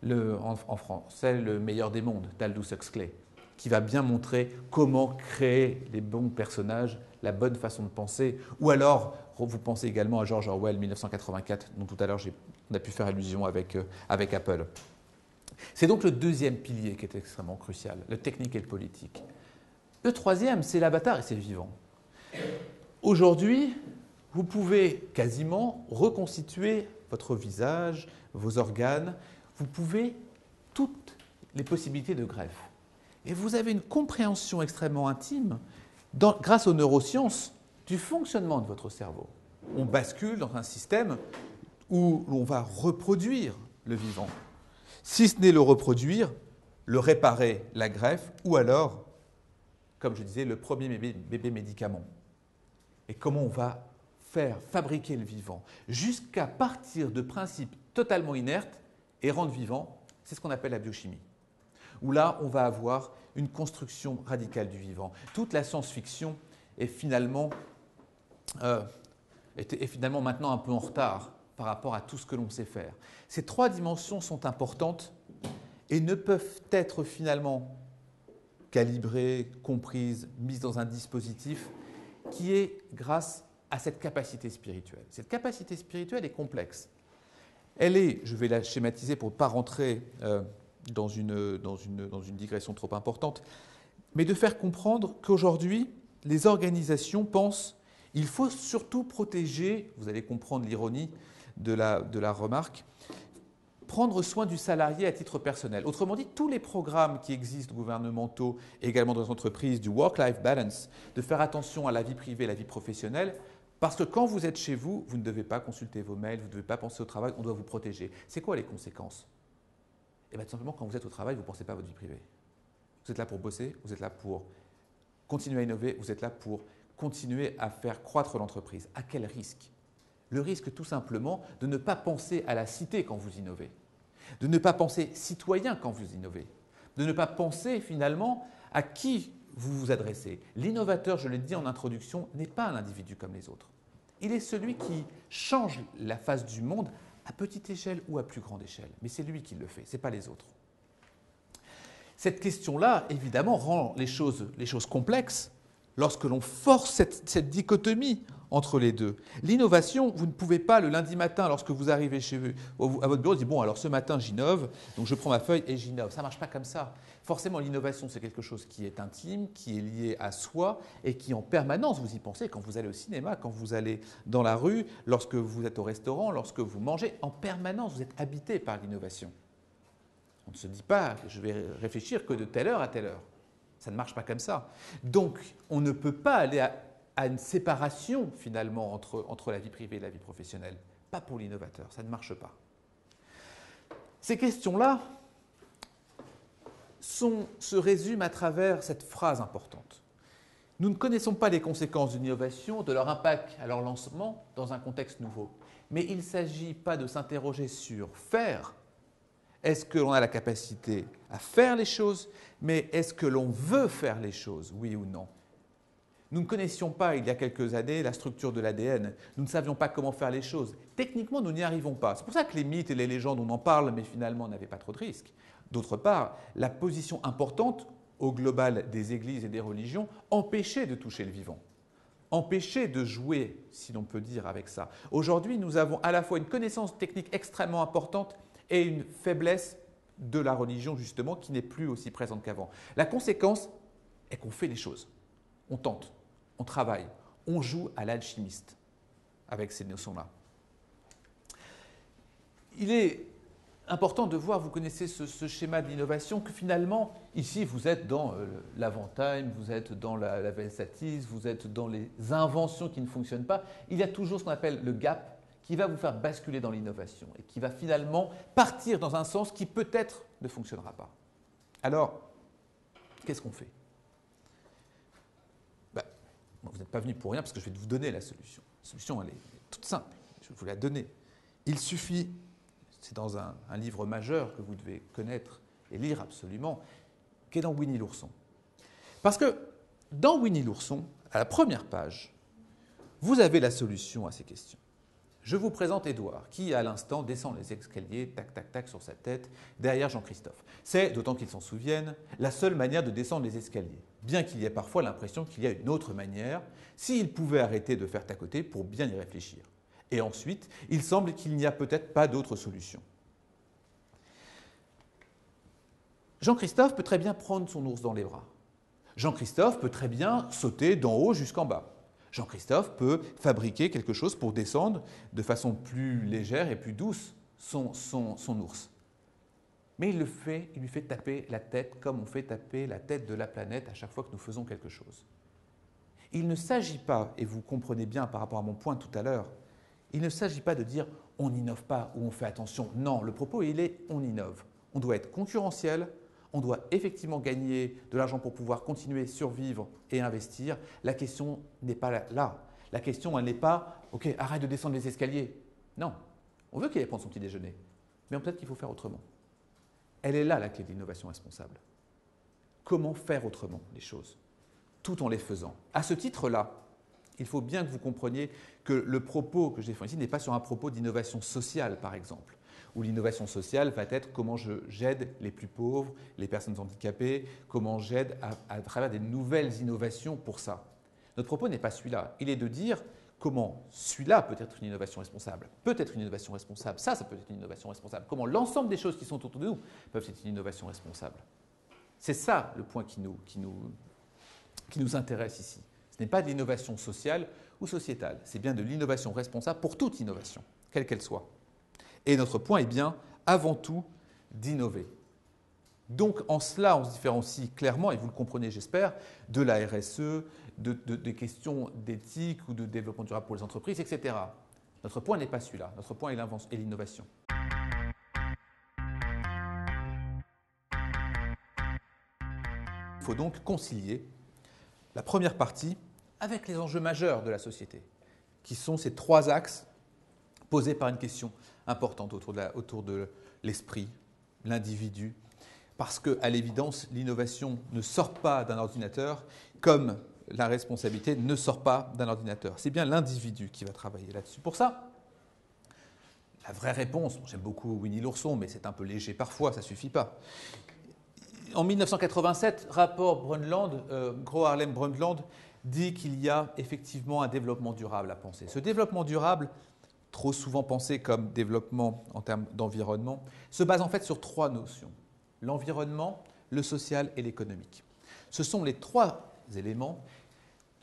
le, en, français Le meilleur des mondes d'Aldous Huxley, qui va bien montrer comment créer les bons personnages, la bonne façon de penser, ou alors vous pensez également à George Orwell 1984, dont tout à l'heure on a pu faire allusion avec, euh, avec Apple. C'est donc le deuxième pilier qui est extrêmement crucial, le technique et le politique. Le troisième, c'est l'avatar et c'est le vivant. Aujourd'hui, vous pouvez quasiment reconstituer votre visage, vos organes, vous pouvez toutes les possibilités de greffe. Et vous avez une compréhension extrêmement intime, grâce aux neurosciences, du fonctionnement de votre cerveau. On bascule dans un système où l'on va reproduire le vivant. Si ce n'est le reproduire, le réparer, la greffe, ou alors comme je disais, le premier bébé, médicament. Et comment on va faire fabriquer le vivant jusqu'à partir de principes totalement inertes et rendre vivant, c'est ce qu'on appelle la biochimie. Où là, on va avoir une construction radicale du vivant. Toute la science-fiction est finalement, euh, est finalement maintenant un peu en retard par rapport à tout ce que l'on sait faire. Ces trois dimensions sont importantes et ne peuvent être finalement calibrée, comprise, mise dans un dispositif qui est grâce à cette capacité spirituelle. Cette capacité spirituelle est complexe. Elle est, je vais la schématiser pour ne pas rentrer euh, dans, une, dans, une, dans une digression trop importante, mais de faire comprendre qu'aujourd'hui, les organisations pensent il faut surtout protéger, vous allez comprendre l'ironie de la, de la remarque, prendre soin du salarié à titre personnel. Autrement dit, tous les programmes qui existent gouvernementaux également dans les entreprises du work-life balance, de faire attention à la vie privée et la vie professionnelle, parce que quand vous êtes chez vous, vous ne devez pas consulter vos mails, vous ne devez pas penser au travail, on doit vous protéger. C'est quoi les conséquences? Eh bien, tout simplement, quand vous êtes au travail, vous ne pensez pas à votre vie privée. Vous êtes là pour bosser, vous êtes là pour continuer à innover, vous êtes là pour continuer à faire croître l'entreprise. À quel risque? Le risque tout simplement de ne pas penser à la cité quand vous innovez, de ne pas penser citoyen quand vous innovez, de ne pas penser finalement à qui vous vous adressez. L'innovateur, je l'ai dit en introduction, n'est pas un individu comme les autres. Il est celui qui change la face du monde à petite échelle ou à plus grande échelle. Mais c'est lui qui le fait, ce n'est pas les autres. Cette question-là, évidemment, rend les choses, les choses complexes lorsque l'on force cette, dichotomie entre les deux. L'innovation, vous ne pouvez pas le lundi matin, lorsque vous arrivez chez vous, à votre bureau, dire bon, alors ce matin j'innove, donc je prends ma feuille et j'innove. Ça ne marche pas comme ça. Forcément, l'innovation, c'est quelque chose qui est intime, qui est lié à soi et qui en permanence, vous y pensez quand vous allez au cinéma, quand vous allez dans la rue, lorsque vous êtes au restaurant, lorsque vous mangez, en permanence, vous êtes habité par l'innovation. On ne se dit pas, je vais réfléchir que de telle heure à telle heure. Ça ne marche pas comme ça. Donc, on ne peut pas aller à, une séparation finalement entre, entre la vie privée et la vie professionnelle. Pas pour l'innovateur, ça ne marche pas. Ces questions-là se résument à travers cette phrase importante. Nous ne connaissons pas les conséquences d'une innovation, de leur impact à leur lancement dans un contexte nouveau. Mais il ne s'agit pas de s'interroger sur faire est-ce que l'on a la capacité à faire les choses, mais est-ce que l'on veut faire les choses, oui ou non? Nous ne connaissions pas, il y a quelques années, la structure de l'ADN. Nous ne savions pas comment faire les choses. Techniquement, nous n'y arrivons pas. C'est pour ça que les mythes et les légendes, on en parle, mais finalement, n'avaient pas trop de risques. D'autre part, la position importante au global des églises et des religions empêchait de toucher le vivant empêchait de jouer, si l'on peut dire, avec ça. Aujourd'hui, nous avons à la fois une connaissance technique extrêmement importante et une faiblesse de la religion, justement, qui n'est plus aussi présente qu'avant. La conséquence est qu'on fait les choses. On tente, on travaille, on joue à l'alchimiste avec ces notions-là. Il est important de voir, vous connaissez ce, schéma d'innovation, que finalement, ici, vous êtes dans euh, l'avantime, vous êtes dans la, la vous êtes dans les inventions qui ne fonctionnent pas. Il y a toujours ce qu'on appelle le gap qui va vous faire basculer dans l'innovation et qui va finalement partir dans un sens qui peut-être ne fonctionnera pas. Alors, qu'est-ce qu'on fait? Vous n'êtes pas venu pour rien parce que je vais vous donner la solution. La solution, elle est toute simple. Je vais vous la donner. Il suffit, c'est dans un, livre majeur que vous devez connaître et lire absolument, qui est dans Winnie l'ourson. Parce que dans Winnie l'ourson, à la première page, vous avez la solution à ces questions. Je vous présente Édouard, qui à l'instant descend les escaliers, tac, tac, tac, sur sa tête, derrière Jean-Christophe. C'est, d'autant qu'ils s'en souviennent, la seule manière de descendre les escaliers, bien qu'il y ait parfois l'impression qu'il y a une autre manière, s'il pouvait arrêter de faire côté pour bien y réfléchir. Et ensuite, il semble qu'il n'y a peut-être pas d'autre solution. Jean-Christophe peut très bien prendre son ours dans les bras. Jean-Christophe peut très bien sauter d'en haut jusqu'en bas. Jean-Christophe peut fabriquer quelque chose pour descendre de façon plus légère et plus douce son, son, ours. Mais il le fait, il lui fait taper la tête comme on fait taper la tête de la planète à chaque fois que nous faisons quelque chose. Il ne s'agit pas, et vous comprenez bien par rapport à mon point tout à l'heure, il ne s'agit pas de dire on n'innove pas ou on fait attention. Non, le propos il est on innove. On doit être concurrentiel, on doit effectivement gagner de l'argent pour pouvoir continuer, survivre et investir. La question n'est pas là. La question, elle n'est pas, OK, arrête de descendre les escaliers. Non, on veut qu'il aille prendre son petit déjeuner, mais peut-être qu'il faut faire autrement. Elle est là la clé de l'innovation responsable. Comment faire autrement les choses, tout en les faisant? À ce titre-là, il faut bien que vous compreniez que le propos que je défends ici n'est pas sur un propos d'innovation sociale, par exemple où l'innovation sociale va être comment j'aide les plus pauvres, les personnes handicapées, comment j'aide à, travers des nouvelles innovations pour ça. Notre propos n'est pas celui-là. Il est de dire comment celui-là peut être une innovation responsable, peut être une innovation responsable, ça, ça peut être une innovation responsable, comment l'ensemble des choses qui sont autour de nous peuvent être une innovation responsable. C'est ça le point qui nous, qui nous, qui nous intéresse ici. Ce n'est pas de l'innovation sociale ou sociétale, c'est bien de l'innovation responsable pour toute innovation, quelle qu'elle soit. Et notre point est bien, avant tout, d'innover. Donc en cela, on se différencie clairement, et vous le comprenez j'espère, de la RSE, de, questions d'éthique ou de développement durable pour les entreprises, etc. Notre point n'est pas celui-là, notre point est l'innovation. Il faut donc concilier la première partie avec les enjeux majeurs de la société, qui sont ces trois axes posés par une question importante autour de l'esprit, l'individu, parce qu'à l'évidence, l'innovation ne sort pas d'un ordinateur comme la responsabilité ne sort pas d'un ordinateur. C'est bien l'individu qui va travailler là-dessus. Pour ça, la vraie réponse, j'aime beaucoup Winnie l'ourson, mais c'est un peu léger parfois, ça ne suffit pas. En 1987, rapport Brundtland, euh, Gro Harlem Brundtland, dit qu'il y a effectivement un développement durable à penser. Ce développement durable, trop souvent pensé comme développement en termes d'environnement, se base en fait sur trois notions. L'environnement, le social et l'économique. Ce sont les trois éléments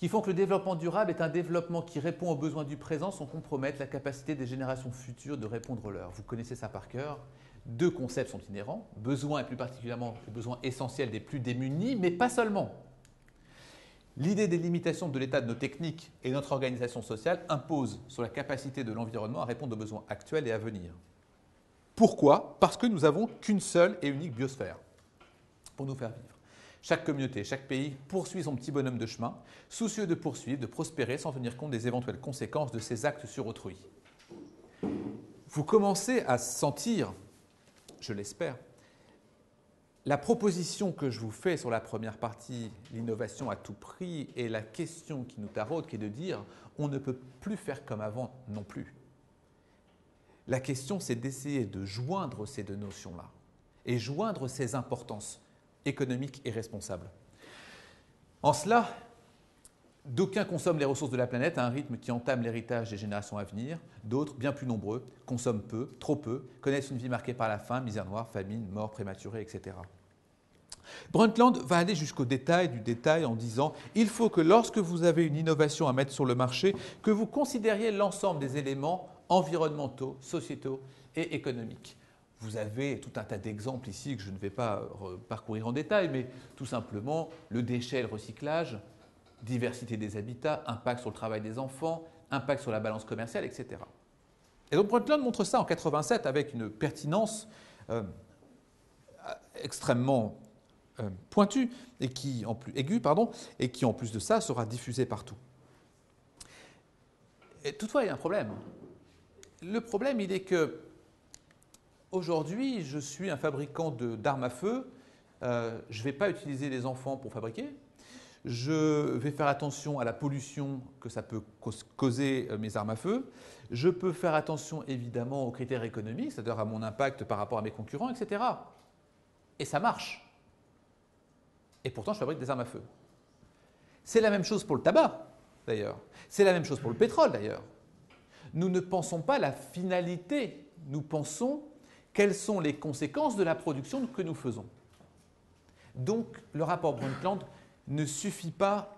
qui font que le développement durable est un développement qui répond aux besoins du présent sans compromettre la capacité des générations futures de répondre leurs. Vous connaissez ça par cœur. Deux concepts sont inhérents, besoins et plus particulièrement les besoins essentiels des plus démunis, mais pas seulement. L'idée des limitations de l'état de nos techniques et de notre organisation sociale impose sur la capacité de l'environnement à répondre aux besoins actuels et à venir. Pourquoi? Parce que nous n'avons qu'une seule et unique biosphère pour nous faire vivre. Chaque communauté, chaque pays poursuit son petit bonhomme de chemin, soucieux de poursuivre, de prospérer sans tenir compte des éventuelles conséquences de ses actes sur autrui. Vous commencez à sentir, je l'espère, la proposition que je vous fais sur la première partie, l'innovation à tout prix, et la question qui nous taraude, qui est de dire on ne peut plus faire comme avant non plus. La question, c'est d'essayer de joindre ces deux notions-là et joindre ces importances économiques et responsables. En cela, d'aucuns consomment les ressources de la planète à un rythme qui entame l'héritage des générations à venir, d'autres, bien plus nombreux, consomment peu, trop peu, connaissent une vie marquée par la faim, misère noire, famine, mort prématurée, etc. Brundtland va aller jusqu'au détail du détail en disant il faut que lorsque vous avez une innovation à mettre sur le marché, que vous considériez l'ensemble des éléments environnementaux, sociétaux et économiques. Vous avez tout un tas d'exemples ici que je ne vais pas parcourir en détail, mais tout simplement le déchet et le recyclage, diversité des habitats, impact sur le travail des enfants, impact sur la balance commerciale, etc. Et donc Brundtland montre ça en 87 avec une pertinence euh, extrêmement euh, pointue et qui en plus aiguë, pardon, et qui en plus de ça sera diffusée partout. Toutefois, il y a un problème. Le problème, il est que aujourd'hui, je suis un fabricant d'armes à feu. Euh, je ne vais pas utiliser les enfants pour fabriquer. Je vais faire attention à la pollution que ça peut causer euh, mes armes à feu. Je peux faire attention évidemment aux critères économiques, c'est-à-dire à mon impact par rapport à mes concurrents, etc. Et ça marche. Et pourtant, je fabrique des armes à feu. C'est la même chose pour le tabac, d'ailleurs. C'est la même chose pour le pétrole, d'ailleurs. Nous ne pensons pas la finalité, nous pensons quelles sont les conséquences de la production que nous faisons. Donc, le rapport Brundtland ne suffit pas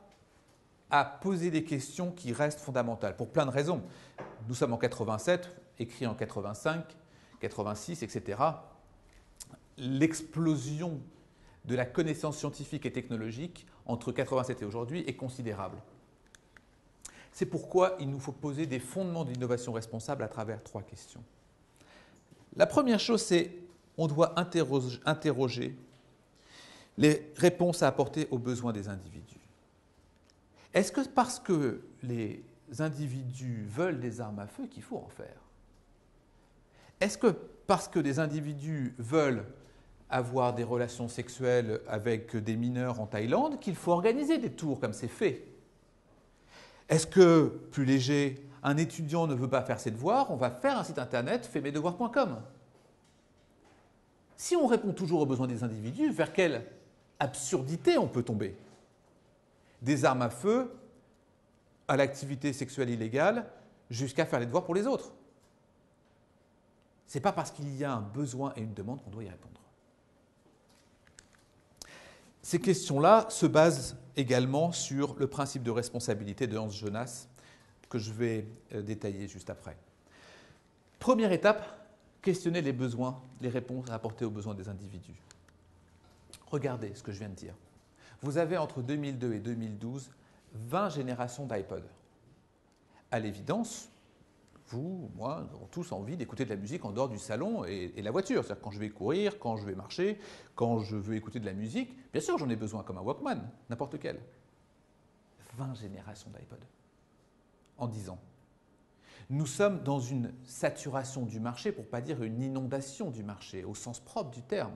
à poser des questions qui restent fondamentales, pour plein de raisons. Nous sommes en 87, écrit en 85, 86, etc. L'explosion de la connaissance scientifique et technologique entre 87 et aujourd'hui est considérable. C'est pourquoi il nous faut poser des fondements d'innovation responsable à travers trois questions. La première chose, c'est on doit interroger, les réponses à apporter aux besoins des individus. Est-ce que parce que les individus veulent des armes à feu qu'il faut en faire? Est-ce que parce que des individus veulent avoir des relations sexuelles avec des mineurs en Thaïlande qu'il faut organiser des tours comme c'est fait? Est-ce que, plus léger, un étudiant ne veut pas faire ses devoirs, on va faire un site internet faitmesdevoirs.com Si on répond toujours aux besoins des individus, vers quelle absurdité on peut tomber? Des armes à feu à l'activité sexuelle illégale jusqu'à faire les devoirs pour les autres. Ce n'est pas parce qu'il y a un besoin et une demande qu'on doit y répondre. Ces questions-là se basent également sur le principe de responsabilité de Hans Jonas, que je vais euh, détailler juste après. Première étape, questionner les besoins, les réponses à apporter aux besoins des individus. Regardez ce que je viens de dire. Vous avez entre 2002 et 2012 20 générations d'iPod. À l'évidence, vous, moi, nous avons tous envie d'écouter de la musique en dehors du salon et, la voiture. C'est-à-dire quand je vais courir, quand je vais marcher, quand je veux écouter de la musique, bien sûr j'en ai besoin comme un Walkman, n'importe lequel. 20 générations d'iPod en 10 ans. Nous sommes dans une saturation du marché, pour ne pas dire une inondation du marché, au sens propre du terme.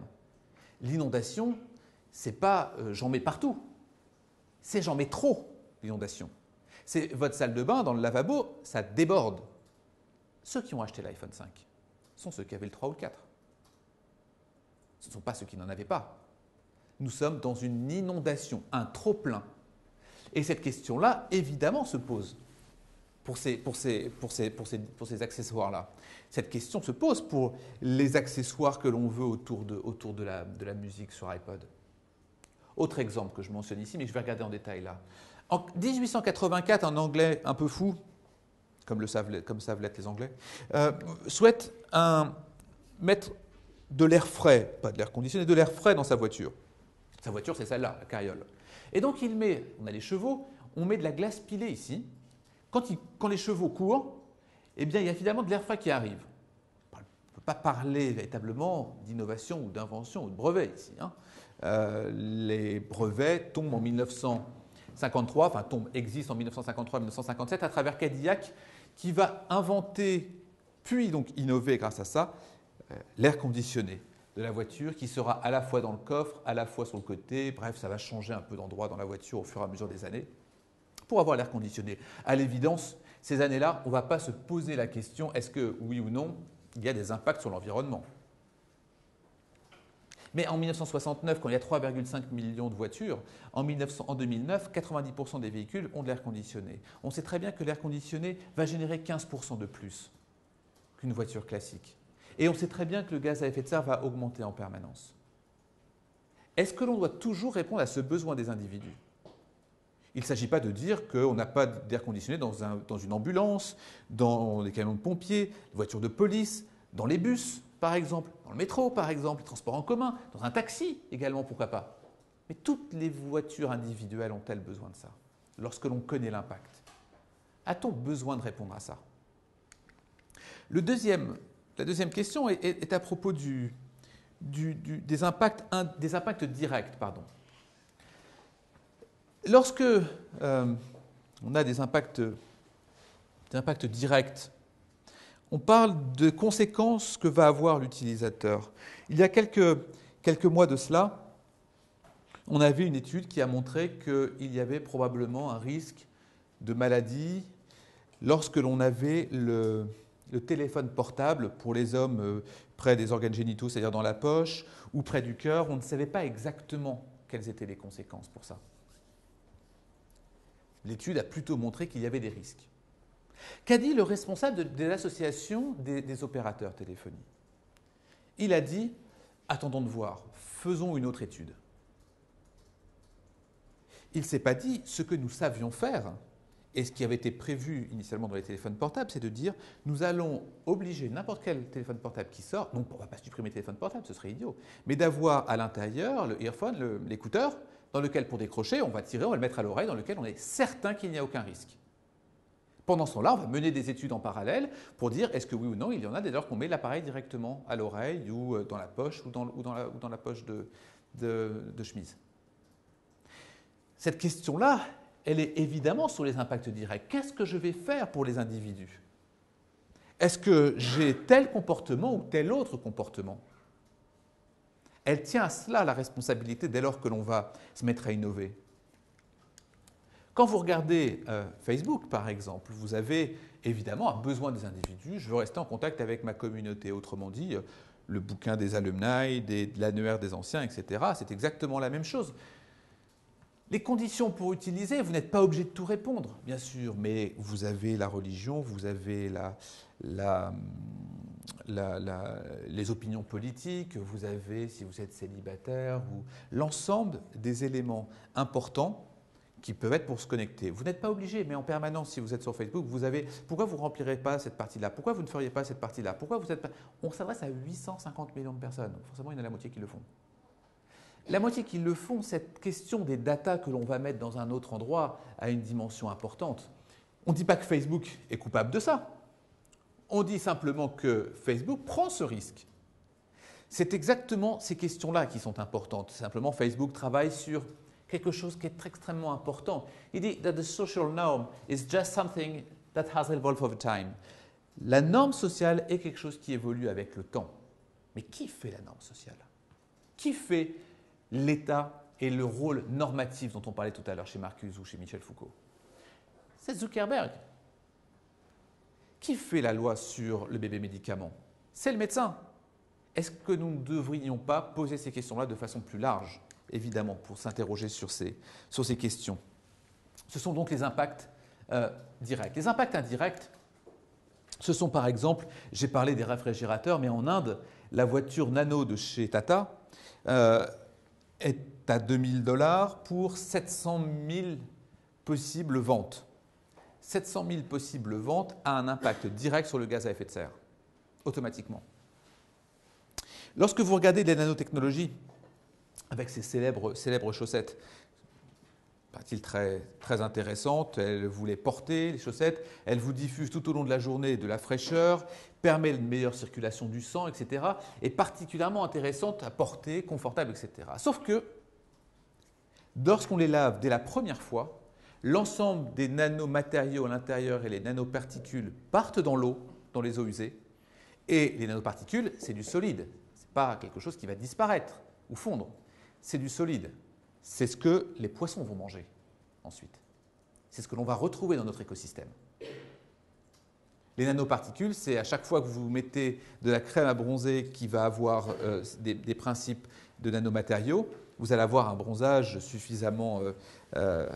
L'inondation, c'est pas euh, j'en mets partout, c'est j'en mets trop, l'inondation. C'est votre salle de bain, dans le lavabo, ça déborde. Ceux qui ont acheté l'iPhone 5 sont ceux qui avaient le 3 ou le 4. Ce ne sont pas ceux qui n'en avaient pas. Nous sommes dans une inondation, un trop-plein. Et cette question-là, évidemment, se pose pour ces, accessoires-là. Cette question se pose pour les accessoires que l'on veut autour, de, la, musique sur iPod. Autre exemple que je mentionne ici, mais je vais regarder en détail là. En 1884, un Anglais un peu fou, comme, savent, l'être les Anglais, euh, souhaite mettre de l'air frais, pas de l'air conditionné, de l'air frais dans sa voiture. Sa voiture, c'est celle-là, la carriole. Et donc il met, on a les chevaux, on met de la glace pilée ici. Quand, les chevaux courent, eh bien, il y a finalement de l'air frais qui arrive. On ne peut pas parler véritablement d'innovation ou d'invention ou de brevet ici. Hein. Euh, les brevets tombent en 1953, enfin tombent, existent en 1953-1957 à travers Cadillac qui va inventer, puis donc innover grâce à ça, euh, l'air conditionné de la voiture qui sera à la fois dans le coffre, à la fois sur le côté. Bref, ça va changer un peu d'endroit dans la voiture au fur et à mesure des années pour avoir l'air conditionné. À l'évidence, ces années-là, on ne va pas se poser la question est-ce que, oui ou non, il y a des impacts sur l'environnement mais en 1969, quand il y a 3,5 millions de voitures, en, 2009, 90% des véhicules ont de l'air conditionné. On sait très bien que l'air conditionné va générer 15% de plus qu'une voiture classique. Et on sait très bien que le gaz à effet de serre va augmenter en permanence. Est-ce que l'on doit toujours répondre à ce besoin des individus? Il ne s'agit pas de dire qu'on n'a pas d'air conditionné dans, une ambulance, dans des camions de pompiers, des voitures de police, dans les bus, par exemple, dans le métro, par exemple, les transports en commun, dans un taxi également, pourquoi pas. Mais toutes les voitures individuelles ont-elles besoin de ça? Lorsque l'on connaît l'impact A-t-on besoin de répondre à ça? La deuxième question est, à propos des, impacts, des, impacts, directs. Pardon. Lorsque euh, on a des impacts, directs, on parle de conséquences que va avoir l'utilisateur. Il y a quelques, mois de cela, on avait une étude qui a montré qu'il y avait probablement un risque de maladie lorsque l'on avait le, le téléphone portable pour les hommes euh, près des organes génitaux, c'est-à-dire dans la poche ou près du cœur, on ne savait pas exactement quelles étaient les conséquences pour ça. L'étude a plutôt montré qu'il y avait des risques. Qu'a dit le responsable de, l'association des, opérateurs téléphoniques? Il a dit attendons de voir, faisons une autre étude. Il ne s'est pas dit ce que nous savions faire, et ce qui avait été prévu initialement dans les téléphones portables, c'est de dire nous allons obliger n'importe quel téléphone portable qui sort, donc on ne va pas supprimer le téléphone portable, ce serait idiot, mais d'avoir à l'intérieur le earphone, l'écouteur, dans lequel pour décrocher, on va tirer, on va le mettre à l'oreille, dans lequel on est certain qu'il n'y a aucun risque. Pendant ce temps-là, on va mener des études en parallèle pour dire est-ce que oui ou non il y en a dès lors qu'on met l'appareil directement à l'oreille ou euh, dans la poche ou dans, la, poche de chemise. Cette question-là, elle est évidemment sur les impacts directs. Qu'est-ce que je vais faire pour les individus? Est-ce que j'ai tel comportement ou tel autre comportement? Elle tient à cela la responsabilité dès lors que l'on va se mettre à innover. Quand vous regardez euh, Facebook, par exemple, vous avez évidemment un besoin des individus. Je veux rester en contact avec ma communauté. Autrement dit, euh, le bouquin des alumni, de l'annuaire des anciens, etc. C'est exactement la même chose. Les conditions pour utiliser, vous n'êtes pas obligé de tout répondre, bien sûr, mais vous avez la religion, vous avez les opinions politiques, vous avez, si vous êtes célibataire, l'ensemble des éléments importants qui peuvent être pour se connecter. Vous n'êtes pas obligé, mais en permanence, si vous êtes sur Facebook, vous avez pourquoi vous ne remplirez pas cette partie-là? Pourquoi vous ne feriez pas cette partie-là? Pourquoi vous êtes pas... On s'adresse à 850 millions de personnes. Forcément, il y en a la moitié qui le font. La moitié qui le font, cette question des datas que l'on va mettre dans un autre endroit a une dimension importante. On ne dit pas que Facebook est coupable de ça. On dit simplement que Facebook prend ce risque. C'est exactement ces questions-là qui sont importantes. Simplement, Facebook travaille sur quelque chose qui est extrêmement important. Il dit that the social norm is just something that has evolved over time. La norme sociale est quelque chose qui évolue avec le temps. Mais qui fait la norme sociale? Qui fait l'État et le rôle normatif dont on parlait tout à l'heure chez Marcuse ou chez Michel Foucault? C'est Zuckerberg. Qui fait la loi sur le bébé médicament? C'est le médecin. Est-ce que nous ne devrions pas poser ces questions-là de façon plus large, évidemment, pour s'interroger sur ces, questions? Ce sont donc les impacts euh, directs. Les impacts indirects, ce sont par exemple, j'ai parlé des réfrigérateurs, mais en Inde, la voiture Nano de chez Tata euh, est à 2000 dollars pour 700 000 possibles ventes. 700 000 possibles ventes a un impact direct sur le gaz à effet de serre, automatiquement. Lorsque vous regardez les nanotechnologies, avec ces célèbres, célèbres chaussettes, il très, très intéressante, elle vous les portez, les chaussettes, elle vous diffuse tout au long de la journée de la fraîcheur, permet une meilleure circulation du sang, etc. est particulièrement intéressante à porter, confortable, etc. Sauf que, lorsqu'on les lave dès la première fois, l'ensemble des nanomatériaux à l'intérieur et les nanoparticules partent dans l'eau, dans les eaux usées, et les nanoparticules, c'est du solide, pas quelque chose qui va disparaître ou fondre. C'est du solide. C'est ce que les poissons vont manger ensuite. C'est ce que l'on va retrouver dans notre écosystème. Les nanoparticules, c'est à chaque fois que vous mettez de la crème à bronzer qui va avoir euh, des, principes de nanomatériaux, vous allez avoir un bronzage suffisamment euh, euh,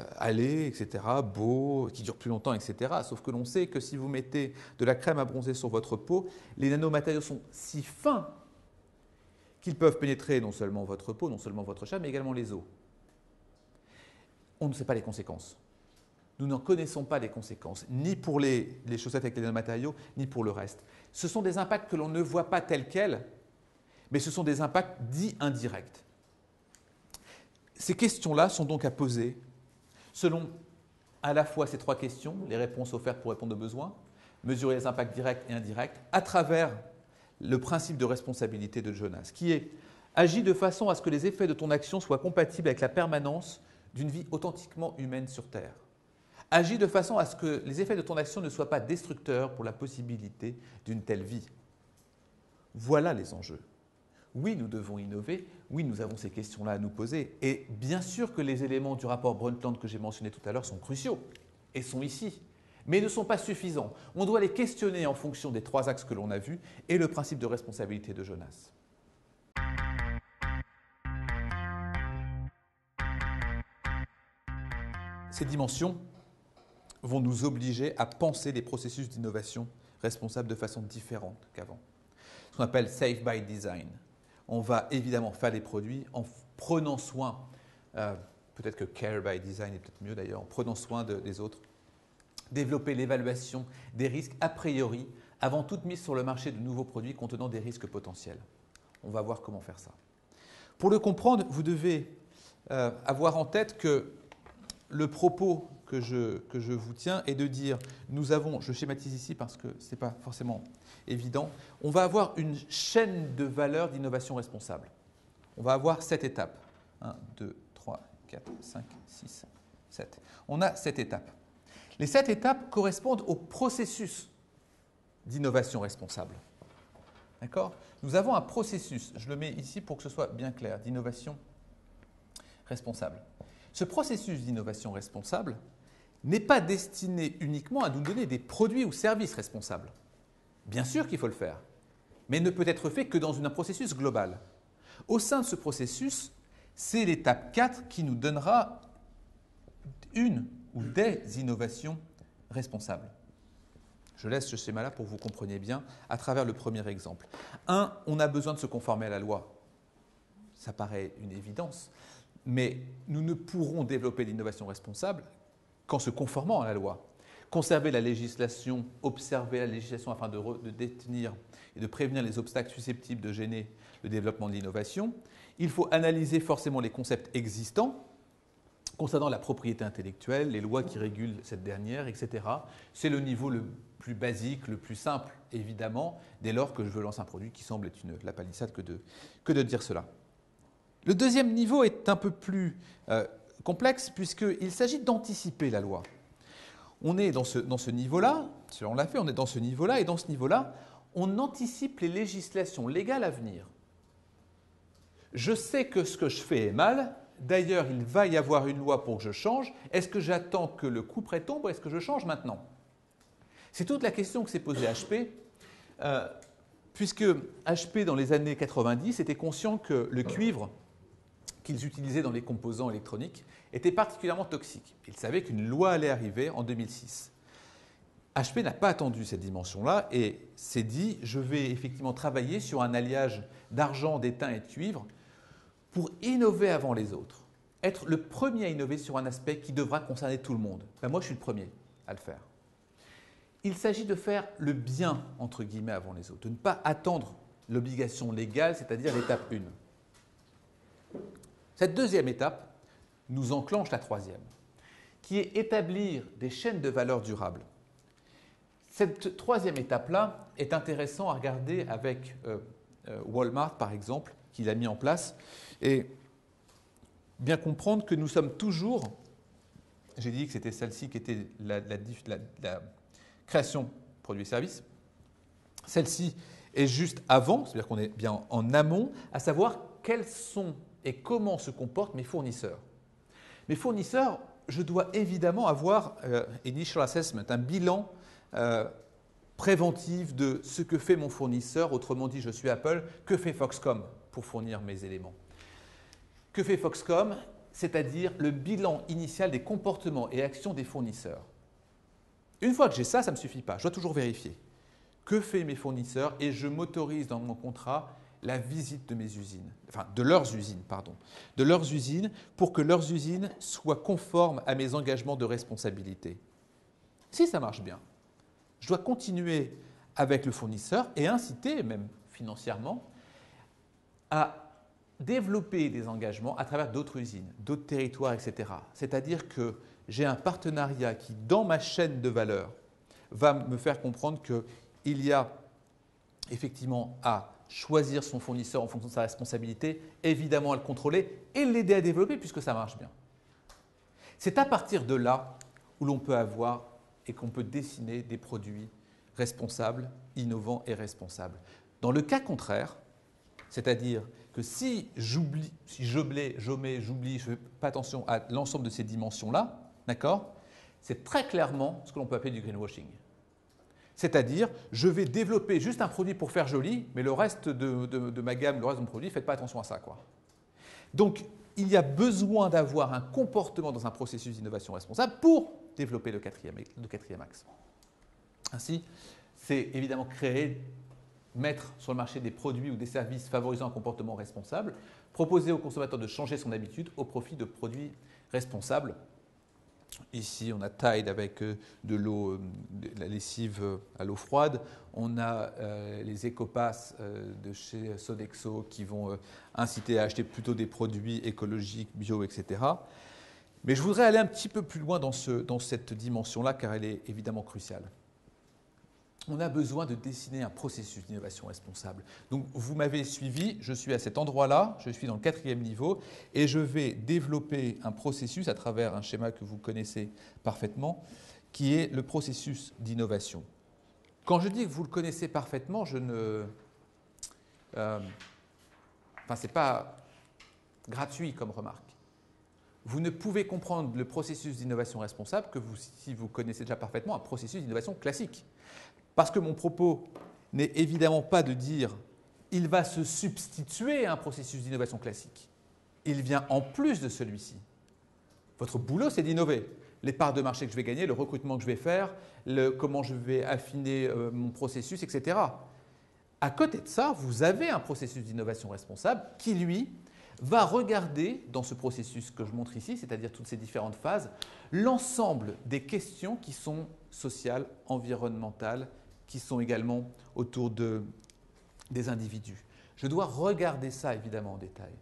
etc., beau, qui dure plus longtemps, etc. Sauf que l'on sait que si vous mettez de la crème à bronzer sur votre peau, les nanomatériaux sont si fins qu'ils peuvent pénétrer non seulement votre peau, non seulement votre chair, mais également les os. On ne sait pas les conséquences. Nous n'en connaissons pas les conséquences, ni pour les, chaussettes avec les matériaux, ni pour le reste. Ce sont des impacts que l'on ne voit pas tels quels, mais ce sont des impacts dits indirects. Ces questions-là sont donc à poser selon à la fois ces trois questions, les réponses offertes pour répondre aux besoins, mesurer les impacts directs et indirects, à travers le principe de responsabilité de Jonas, qui est agis de façon à ce que les effets de ton action soient compatibles avec la permanence d'une vie authentiquement humaine sur Terre. Agis de façon à ce que les effets de ton action ne soient pas destructeurs pour la possibilité d'une telle vie. Voilà les enjeux. Oui, nous devons innover, oui, nous avons ces questions-là à nous poser, et bien sûr que les éléments du rapport Brundtland que j'ai mentionné tout à l'heure sont cruciaux, et sont ici mais ne sont pas suffisants. On doit les questionner en fonction des trois axes que l'on a vus et le principe de responsabilité de Jonas. Ces dimensions vont nous obliger à penser les processus d'innovation responsables de façon différente qu'avant. Ce qu'on appelle safe by design. On va évidemment faire des produits en prenant soin, euh, peut-être que care by design est peut-être mieux d'ailleurs, en prenant soin des autres développer l'évaluation des risques a priori avant toute mise sur le marché de nouveaux produits contenant des risques potentiels. On va voir comment faire ça. Pour le comprendre, vous devez euh, avoir en tête que le propos que je, que je vous tiens est de dire, nous avons, je schématise ici parce que ce n'est pas forcément évident, on va avoir une chaîne de valeur d'innovation responsable. On va avoir sept étapes. 1, 2, 3, 4, 5, 6, 7. On a sept étapes. Les sept étapes correspondent au processus d'innovation responsable. D'accord? Nous avons un processus, je le mets ici pour que ce soit bien clair, d'innovation responsable. Ce processus d'innovation responsable n'est pas destiné uniquement à nous donner des produits ou services responsables. Bien sûr qu'il faut le faire, mais ne peut être fait que dans un processus global. Au sein de ce processus, c'est l'étape 4 qui nous donnera une ou des innovations responsables. Je laisse ce schéma-là pour que vous compreniez bien à travers le premier exemple. Un, on a besoin de se conformer à la loi. Ça paraît une évidence, mais nous ne pourrons développer l'innovation responsable qu'en se conformant à la loi. Conserver la législation, observer la législation afin de, détenir et de prévenir les obstacles susceptibles de gêner le développement de l'innovation. Il faut analyser forcément les concepts existants Concernant la propriété intellectuelle, les lois qui régulent cette dernière, etc., c'est le niveau le plus basique, le plus simple, évidemment, dès lors que je veux lancer un produit qui semble être une, la palissade que de, que de dire cela. Le deuxième niveau est un peu plus euh, complexe puisqu'il s'agit d'anticiper la loi. On est dans ce, niveau-là, on l'a fait, on est dans ce niveau-là, et dans ce niveau-là, on anticipe les législations légales à venir. Je sais que ce que je fais est mal, d'ailleurs il va y avoir une loi pour que je change, est-ce que j'attends que le coup près tombe ou est-ce que je change maintenant? C'est toute la question que s'est posée HP, euh, puisque HP dans les années 90 était conscient que le cuivre qu'ils utilisaient dans les composants électroniques était particulièrement toxique. Ils savaient qu'une loi allait arriver en 2006. HP n'a pas attendu cette dimension-là et s'est dit je vais effectivement travailler sur un alliage d'argent, d'étain et de cuivre pour innover avant les autres, être le premier à innover sur un aspect qui devra concerner tout le monde. Ben, moi, je suis le premier à le faire. Il s'agit de faire le bien, entre guillemets, avant les autres, de ne pas attendre l'obligation légale, c'est-à-dire l'étape 1. Cette deuxième étape nous enclenche la troisième, qui est établir des chaînes de valeur durables. Cette troisième étape-là est intéressante à regarder avec euh, euh, Walmart, par exemple, qu'il a mis en place, et bien comprendre que nous sommes toujours, j'ai dit que c'était celle-ci qui était la, création produits et services, celle-ci est juste avant, c'est-à-dire qu'on est bien en amont, à savoir quels sont et comment se comportent mes fournisseurs. Mes fournisseurs, je dois évidemment avoir euh, initial assessment, un bilan euh, préventif de ce que fait mon fournisseur, autrement dit, je suis Apple, que fait Foxcom pour fournir mes éléments? Que fait Foxcom C'est-à-dire le bilan initial des comportements et actions des fournisseurs. Une fois que j'ai ça, ça ne me suffit pas. Je dois toujours vérifier. Que fait mes fournisseurs? Et je m'autorise dans mon contrat la visite de mes usines, enfin de leurs usines, pardon, de leurs usines pour que leurs usines soient conformes à mes engagements de responsabilité. Si ça marche bien, je dois continuer avec le fournisseur et inciter, même financièrement, à développer des engagements à travers d'autres usines, d'autres territoires, etc. C'est-à-dire que j'ai un partenariat qui, dans ma chaîne de valeur, va me faire comprendre qu'il y a effectivement à choisir son fournisseur en fonction de sa responsabilité, évidemment à le contrôler et l'aider à développer puisque ça marche bien. C'est à partir de là où l'on peut avoir et qu'on peut dessiner des produits responsables, innovants et responsables. Dans le cas contraire, c'est-à-dire que si j'oublie, si j'oublie, j'oublie, je ne fais pas attention à l'ensemble de ces dimensions-là, d'accord C'est très clairement ce que l'on peut appeler du greenwashing. C'est-à-dire, je vais développer juste un produit pour faire joli, mais le reste de, ma gamme, le reste de mon produit, faites pas attention à ça. Quoi. Donc, il y a besoin d'avoir un comportement dans un processus d'innovation responsable pour développer le quatrième axe. Ainsi, c'est évidemment créer mettre sur le marché des produits ou des services favorisant un comportement responsable, proposer au consommateur de changer son habitude au profit de produits responsables. Ici, on a Tide avec euh, de l'eau, euh, la lessive euh, à l'eau froide. On a les Ecopass de chez Sodexo qui vont inciter à acheter plutôt des produits écologiques, bio, etc. Mais je voudrais aller un petit peu plus loin dans cette dimension-là, car elle est évidemment cruciale on a besoin de dessiner un processus d'innovation responsable. Donc vous m'avez suivi, je suis à cet endroit-là, je suis dans le quatrième niveau, et je vais développer un processus à travers un schéma que vous connaissez parfaitement, qui est le processus d'innovation. Quand je dis que vous le connaissez parfaitement, je ne... Euh, enfin, ce n'est pas gratuit comme remarque. Vous ne pouvez comprendre le processus d'innovation responsable que si vous connaissez déjà parfaitement un processus d'innovation classique. Parce que mon propos n'est évidemment pas de dire il va se substituer à un processus d'innovation classique. Il vient en plus de celui-ci. Votre boulot, c'est d'innover. Les parts de marché que je vais gagner, le recrutement que je vais faire, comment je vais affiner euh, mon processus, etc. À côté de ça, vous avez un processus d'innovation responsable qui, lui, va regarder dans ce processus que je montre ici, c'est-à-dire toutes ces différentes phases, l'ensemble des questions qui sont sociales, environnementales, qui sont également autour de, des individus. Je dois regarder ça évidemment en détail.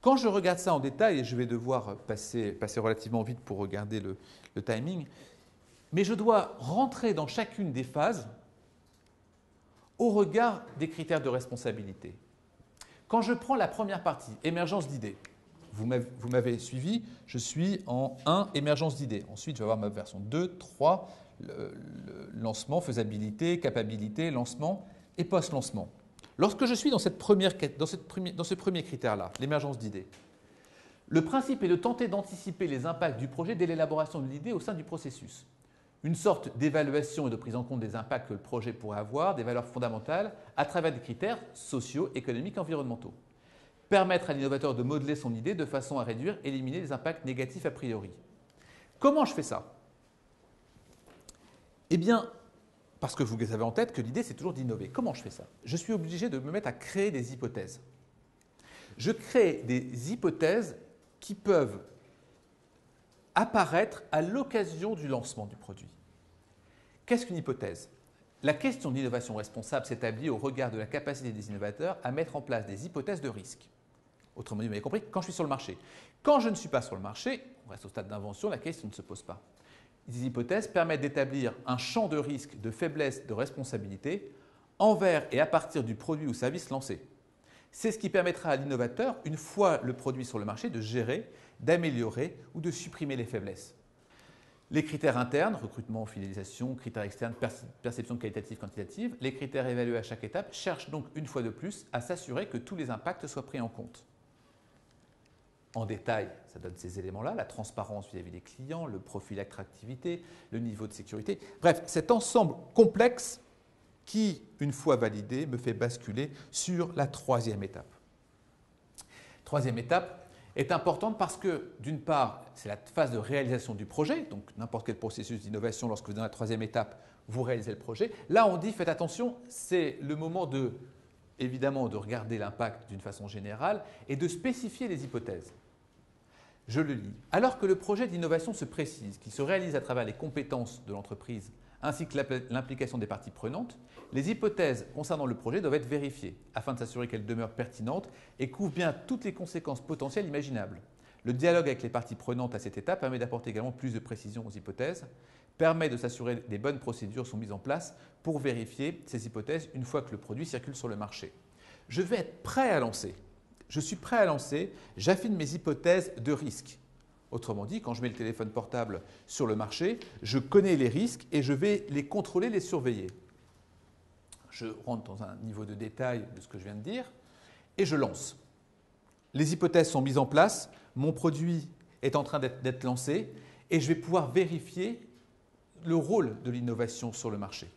Quand je regarde ça en détail, et je vais devoir passer, relativement vite pour regarder le timing, mais je dois rentrer dans chacune des phases au regard des critères de responsabilité. Quand je prends la première partie, émergence d'idées, Vous m'avez suivi, je suis en 1, émergence d'idées. Ensuite, je vais avoir ma version 2, 3, le, lancement, faisabilité, capacité, lancement et post-lancement. Lorsque je suis dans, cette première, dans ce premier critère-là, l'émergence d'idées, le principe est de tenter d'anticiper les impacts du projet dès l'élaboration de l'idée au sein du processus. Une sorte d'évaluation et de prise en compte des impacts que le projet pourrait avoir, des valeurs fondamentales, à travers des critères sociaux, économiques, environnementaux. Permettre à l'innovateur de modeler son idée de façon à réduire, éliminer les impacts négatifs a priori. Comment je fais ça? Eh bien, parce que vous avez en tête que l'idée, c'est toujours d'innover. Comment je fais ça? Je suis obligé de me mettre à créer des hypothèses. Je crée des hypothèses qui peuvent apparaître à l'occasion du lancement du produit. Qu'est-ce qu'une hypothèse? La question d'innovation responsable s'établit au regard de la capacité des innovateurs à mettre en place des hypothèses de risque. Autrement dit, vous avez compris, quand je suis sur le marché. Quand je ne suis pas sur le marché, on reste au stade d'invention, la question ne se pose pas. Ces hypothèses permettent d'établir un champ de risque, de faiblesse, de responsabilité envers et à partir du produit ou service lancé. C'est ce qui permettra à l'innovateur, une fois le produit sur le marché, de gérer, d'améliorer ou de supprimer les faiblesses. Les critères internes, recrutement, fidélisation, critères externes, perception qualitative, quantitative, les critères évalués à chaque étape cherchent donc une fois de plus à s'assurer que tous les impacts soient pris en compte. En détail, ça donne ces éléments-là, la transparence vis-à-vis des clients, le profil d'attractivité, le niveau de sécurité. Bref, cet ensemble complexe qui, une fois validé, me fait basculer sur la troisième étape. Troisième étape est importante parce que, d'une part, c'est la phase de réalisation du projet, donc n'importe quel processus d'innovation, lorsque vous êtes dans la troisième étape, vous réalisez le projet. Là, on dit, faites attention, c'est le moment de, évidemment, de regarder l'impact d'une façon générale et de spécifier les hypothèses. Je le lis. Alors que le projet d'innovation se précise, qu'il se réalise à travers les compétences de l'entreprise ainsi que l'implication des parties prenantes, les hypothèses concernant le projet doivent être vérifiées afin de s'assurer qu'elles demeurent pertinentes et couvrent bien toutes les conséquences potentielles imaginables. Le dialogue avec les parties prenantes à cette étape permet d'apporter également plus de précision aux hypothèses, permet de s'assurer que des bonnes procédures sont mises en place pour vérifier ces hypothèses une fois que le produit circule sur le marché. Je vais être prêt à lancer. Je suis prêt à lancer, j'affine mes hypothèses de risque. Autrement dit, quand je mets le téléphone portable sur le marché, je connais les risques et je vais les contrôler, les surveiller. Je rentre dans un niveau de détail de ce que je viens de dire et je lance. Les hypothèses sont mises en place, mon produit est en train d'être lancé et je vais pouvoir vérifier le rôle de l'innovation sur le marché.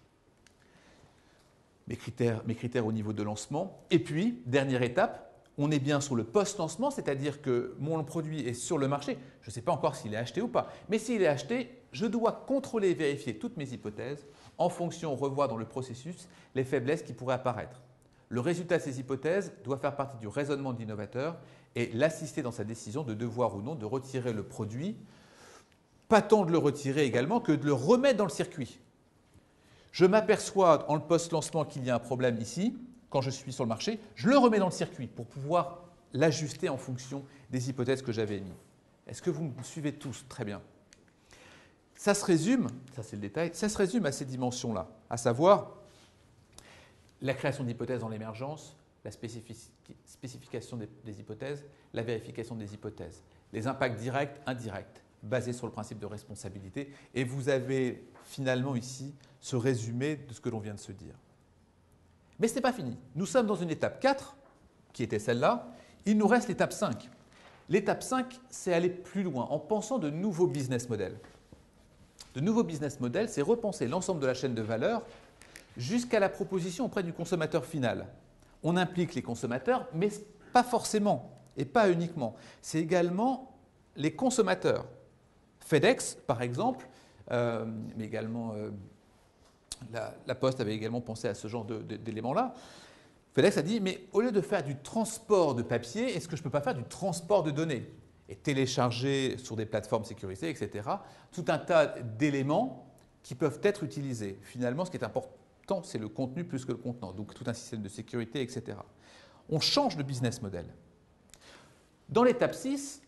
Mes critères, mes critères au niveau de lancement. Et puis, dernière étape, on est bien sur le post-lancement, c'est-à-dire que mon produit est sur le marché. Je ne sais pas encore s'il est acheté ou pas. Mais s'il est acheté, je dois contrôler et vérifier toutes mes hypothèses. En fonction, revoir dans le processus les faiblesses qui pourraient apparaître. Le résultat de ces hypothèses doit faire partie du raisonnement de l'innovateur et l'assister dans sa décision de devoir ou non de retirer le produit. Pas tant de le retirer également que de le remettre dans le circuit. Je m'aperçois en le post-lancement qu'il y a un problème ici quand je suis sur le marché, je le remets dans le circuit pour pouvoir l'ajuster en fonction des hypothèses que j'avais émises. Est-ce que vous me suivez tous Très bien? Ça se résume, ça c'est le détail, ça se résume à ces dimensions-là, à savoir la création d'hypothèses dans l'émergence, la spécification des, hypothèses, la vérification des hypothèses, les impacts directs, indirects, basés sur le principe de responsabilité. Et vous avez finalement ici ce résumé de ce que l'on vient de se dire. Mais ce n'est pas fini. Nous sommes dans une étape 4, qui était celle-là. Il nous reste l'étape 5. L'étape 5, c'est aller plus loin en pensant de nouveaux business models. De nouveaux business models, c'est repenser l'ensemble de la chaîne de valeur jusqu'à la proposition auprès du consommateur final. On implique les consommateurs, mais pas forcément et pas uniquement. C'est également les consommateurs. FedEx, par exemple, euh, mais également euh, la, Poste avait également pensé à ce genre d'éléments-là. FedEx a dit, mais au lieu de faire du transport de papier, est-ce que je ne peux pas faire du transport de données Et télécharger sur des plateformes sécurisées, etc. Tout un tas d'éléments qui peuvent être utilisés. Finalement, ce qui est important, c'est le contenu plus que le contenant. Donc tout un système de sécurité, etc. On change de business model. Dans l'étape 6,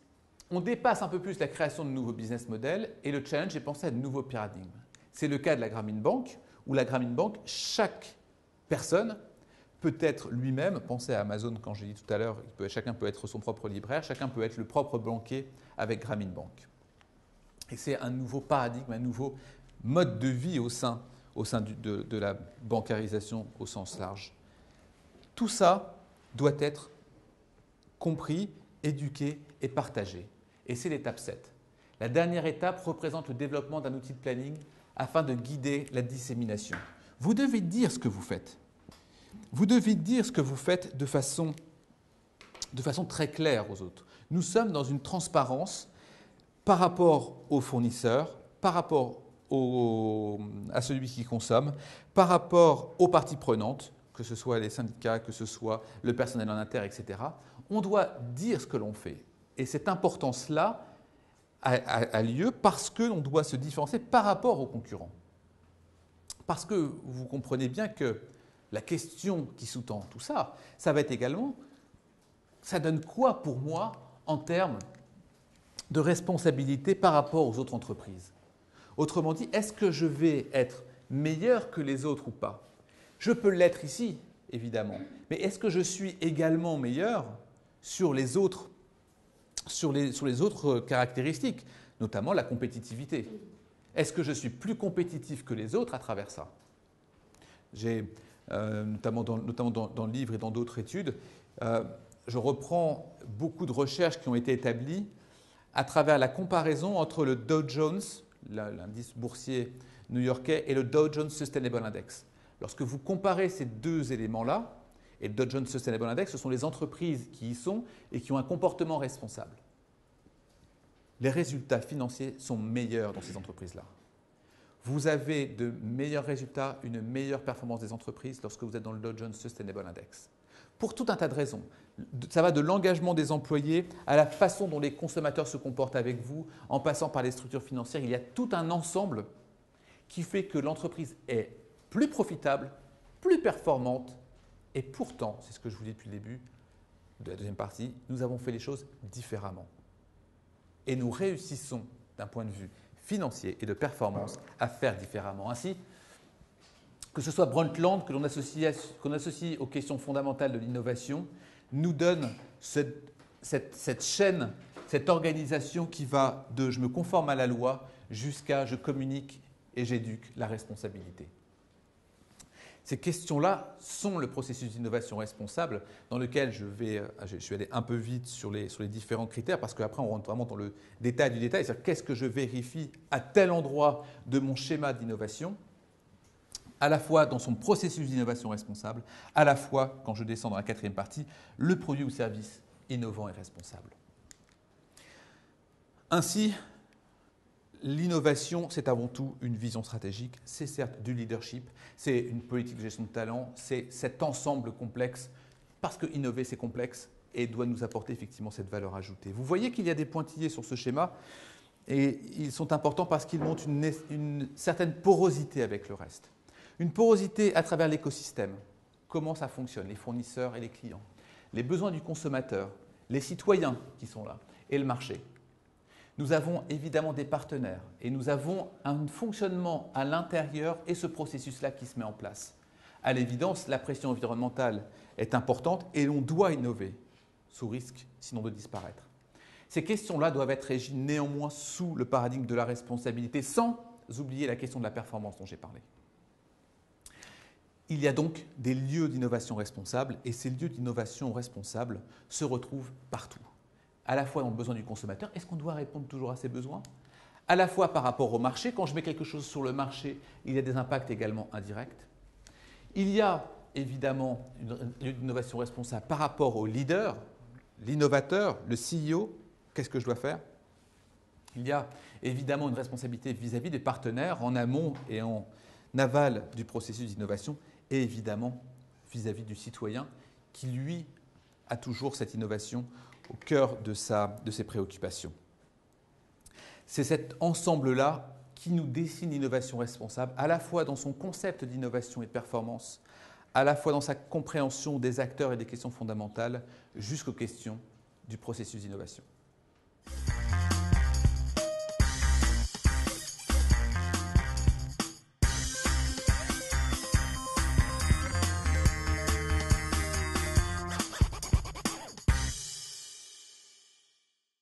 on dépasse un peu plus la création de nouveaux business models et le challenge est penser à de nouveaux paradigmes. C'est le cas de la Grameen Bank, où la Grameen Bank, chaque personne peut-être lui-même, pensez à Amazon quand j'ai dit tout à l'heure, chacun peut être son propre libraire, chacun peut être le propre banquier avec Grameen Bank. Et c'est un nouveau paradigme, un nouveau mode de vie au sein, au sein de, de la bancarisation au sens large. Tout ça doit être compris, éduqué et partagé. Et c'est l'étape 7. La dernière étape représente le développement d'un outil de planning afin de guider la dissémination. Vous devez dire ce que vous faites. Vous devez dire ce que vous faites de façon, de façon très claire aux autres. Nous sommes dans une transparence par rapport aux fournisseurs, par rapport à celui qui consomme, par rapport aux parties prenantes, que ce soit les syndicats, que ce soit le personnel en inter, etc. On doit dire ce que l'on fait. Et cette importance-là a, lieu parce que l'on doit se différencier par rapport aux concurrents. Parce que vous comprenez bien que la question qui sous-tend tout ça, ça va être également, ça donne quoi pour moi en termes de responsabilité par rapport aux autres entreprises? Autrement dit, est-ce que je vais être meilleur que les autres ou pas? Je peux l'être ici, évidemment, mais est-ce que je suis également meilleur sur les autres, sur les, autres caractéristiques, notamment la compétitivité Est-ce que je suis plus compétitif que les autres à travers ça? J'ai, euh, notamment, dans, notamment dans, le livre et dans d'autres études, euh, je reprends beaucoup de recherches qui ont été établies à travers la comparaison entre le Dow Jones, l'indice boursier new-yorkais, et le Dow Jones Sustainable Index. Lorsque vous comparez ces deux éléments-là, et le Dow Jones Sustainable Index, ce sont les entreprises qui y sont et qui ont un comportement responsable. Les résultats financiers sont meilleurs dans ces entreprises-là. Vous avez de meilleurs résultats, une meilleure performance des entreprises lorsque vous êtes dans le Dow Jones Sustainable Index. Pour tout un tas de raisons. Ça va de l'engagement des employés à la façon dont les consommateurs se comportent avec vous, en passant par les structures financières. Il y a tout un ensemble qui fait que l'entreprise est plus profitable, plus performante, et pourtant, c'est ce que je vous dis depuis le début de la deuxième partie, nous avons fait les choses différemment. Et nous réussissons, d'un point de vue financier et de performance, à faire différemment. Ainsi, que ce soit Brundtland, que l'on associe, aux questions fondamentales de l'innovation, nous donne cette, chaîne, cette organisation qui va de je me conforme à la loi jusqu'à je communique et j'éduque la responsabilité. Ces questions-là sont le processus d'innovation responsable dans lequel je vais, euh, je suis allé un peu vite sur les, sur les différents critères parce qu'après on rentre vraiment dans le détail du détail, c'est-à-dire qu'est-ce que je vérifie à tel endroit de mon schéma d'innovation à la fois dans son processus d'innovation responsable, à la fois, quand je descends dans la quatrième partie, le produit ou service innovant et responsable. Ainsi, l'innovation, c'est avant tout une vision stratégique, c'est certes du leadership, c'est une politique de gestion de talent, c'est cet ensemble complexe, parce que innover, c'est complexe et doit nous apporter effectivement cette valeur ajoutée. Vous voyez qu'il y a des pointillés sur ce schéma, et ils sont importants parce qu'ils montrent une, une certaine porosité avec le reste. Une porosité à travers l'écosystème. Comment ça fonctionne, les fournisseurs et les clients, les besoins du consommateur, les citoyens qui sont là et le marché. Nous avons évidemment des partenaires et nous avons un fonctionnement à l'intérieur et ce processus-là qui se met en place. À l'évidence, la pression environnementale est importante et l'on doit innover, sous risque sinon de disparaître. Ces questions-là doivent être régies néanmoins sous le paradigme de la responsabilité, sans oublier la question de la performance dont j'ai parlé. Il y a donc des lieux d'innovation responsable et ces lieux d'innovation responsable se retrouvent partout. À la fois dans le besoin du consommateur, est-ce qu'on doit répondre toujours à ses besoins? À la fois par rapport au marché, quand je mets quelque chose sur le marché, il y a des impacts également indirects. Il y a évidemment une lieu d'innovation responsable par rapport au leader, l'innovateur, le CEO. Qu'est-ce que je dois faire? Il y a évidemment une responsabilité vis-à-vis des partenaires en amont et en aval du processus d'innovation et évidemment vis-à-vis du citoyen qui, lui, a toujours cette innovation au cœur de, de ses préoccupations. C'est cet ensemble-là qui nous dessine l'innovation responsable, à la fois dans son concept d'innovation et de performance, à la fois dans sa compréhension des acteurs et des questions fondamentales, jusqu'aux questions du processus d'innovation.